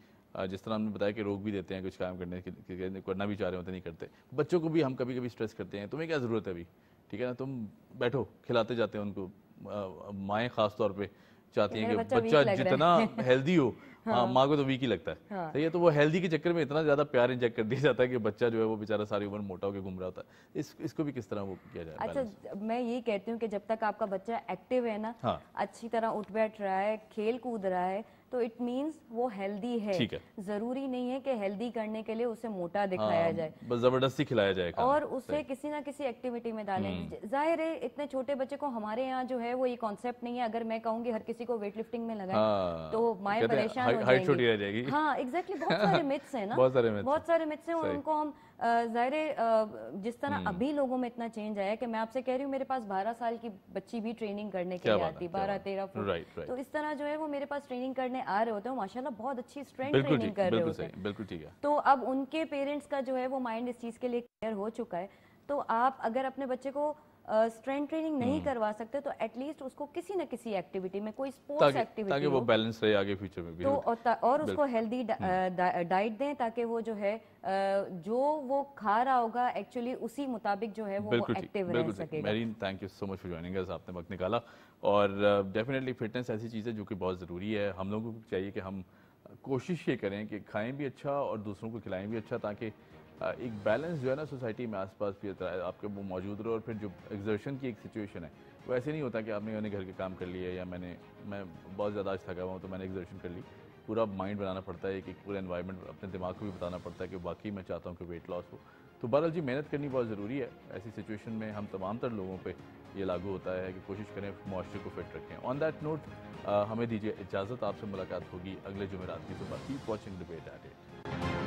जिस तरह हमने बताया कि रोक भी देते हैं कुछ काम करने के करना भी चाह रहे होते नहीं करते। बच्चों को भी हम कभी कभी स्ट्रेस करते हैं। तुम्हें क्या ज़रूरत है अभी? ठीक है ना? तुम बैठो, खिलाते जाते हैं उनको। माएँ ख़ास तौर पर चाहती हैं कि बच्चा जितना हेल्दी हो हाँ, हाँ माँ को तो वीक ही लगता है। हाँ। सही है तो वो हेल्दी के चक्कर में इतना ज़्यादा प्यार इंजेक्ट कर दिया जाता है कि बच्चा जो है वो बेचारा सारी उम्र मोटा होकर घूम रहा होता है। इस इसको भी किस तरह वो किया जाए अच्छा मैं ये कहती हूँ कि जब तक आपका बच्चा एक्टिव है ना हाँ। अच्छी तरह उठ बैठ रहा है खेल कूद रहा है तो इट मीन्स वो हेल्दी है। है। ज़रूरी नहीं है कि हेल्दी करने के लिए उसे मोटा दिखाया हाँ, जाए। बस ज़बरदस्ती खिलाया जाए और उसे किसी ना किसी एक्टिविटी में डालें। हम्म। ज़ाहिर है इतने छोटे बच्चे को हमारे यहाँ जो है वो ये कॉन्सेप्ट नहीं है। अगर मैं कहूँगी हर किसी को वेट लिफ्टिंग में लगाए हाँ, तो माए परेशान हो जाएगी। हाँ एग्जैक्टली बहुत सारे मिथ्स है ना। बहुत सारे मिथ्स हैं। उनको हम ज़ाहिर जिस तरह हम्म। अभी लोगों में इतना चेंज आया कि मैं आपसे कह रही हूँ मेरे पास 12 साल की बच्ची भी ट्रेनिंग करने के लिए आती है बारह तेरह तो इस तरह जो है वो मेरे पास ट्रेनिंग करने आ रहे होते हैं माशाल्लाह बहुत अच्छी स्ट्रेंथ ट्रेनिंग कर रहे होते हैं। बिल्कुल ठीक है। तो अब उनके पेरेंट्स का जो है वो माइंड इस चीज़ के लिए क्लियर हो चुका है। तो आप अगर अपने बच्चे को स्ट्रेंथ ट्रेनिंग नहीं हम्म। करवा सकते तो एटलीस्ट उसको किसी न किसी एक्टिविटी में कोई स्पोर्ट्स एक्टिविटी ताकि वो बैलेंस रहे आगे फ्यूचर में भी तो और और उसको हेल्दी डाइट हम्म। दें ताकि वो जो है जो वो खा रहा होगा एक्चुअली उसी मुताबिक जो है वो एक्टिव रह सकेगा। Marine thank you so much for joining us आपने वक्त निकाला। और डेफिनेटली फिटनेस ऐसी चीज़ है जो कि बहुत ज़रूरी है। हम लोगों को चाहिए कि हम कोशिश ये करें कि खाएँ भी अच्छा और दूसरों को खिलाएँ भी अच्छा ताकि एक बैलेंस जो है ना सोसाइटी में आसपास भी आपके वो मौजूद रहे और फिर जो एग्जर्शन की एक सिचुएशन है, वो ऐसे नहीं होता कि आपने मैंने घर के काम कर लिए या मैंने, मैं बहुत ज़्यादा आज थका हुआ हूँ तो मैंने एग्जर्शन कर ली। पूरा माइंड बनाना पड़ता है कि पूरा इन्वायरमेंट अपने दिमाग को भी बताना पड़ता है कि बाकी मैं चाहता हूँ कि वेट लॉस हो। तो बहरहाल जी, मेहनत करनी बहुत ज़रूरी है। ऐसी सिचुएशन में हम तमाम तर लोगों पर ये लागू होता है कि कोशिश करें मुआरे को फिट रखें। ऑन दैट नोट हमें दीजिए इजाज़त। आपसे मुलाकात होगी अगले जुमेरात की सुबह कीप वॉचिंग डिबेट एट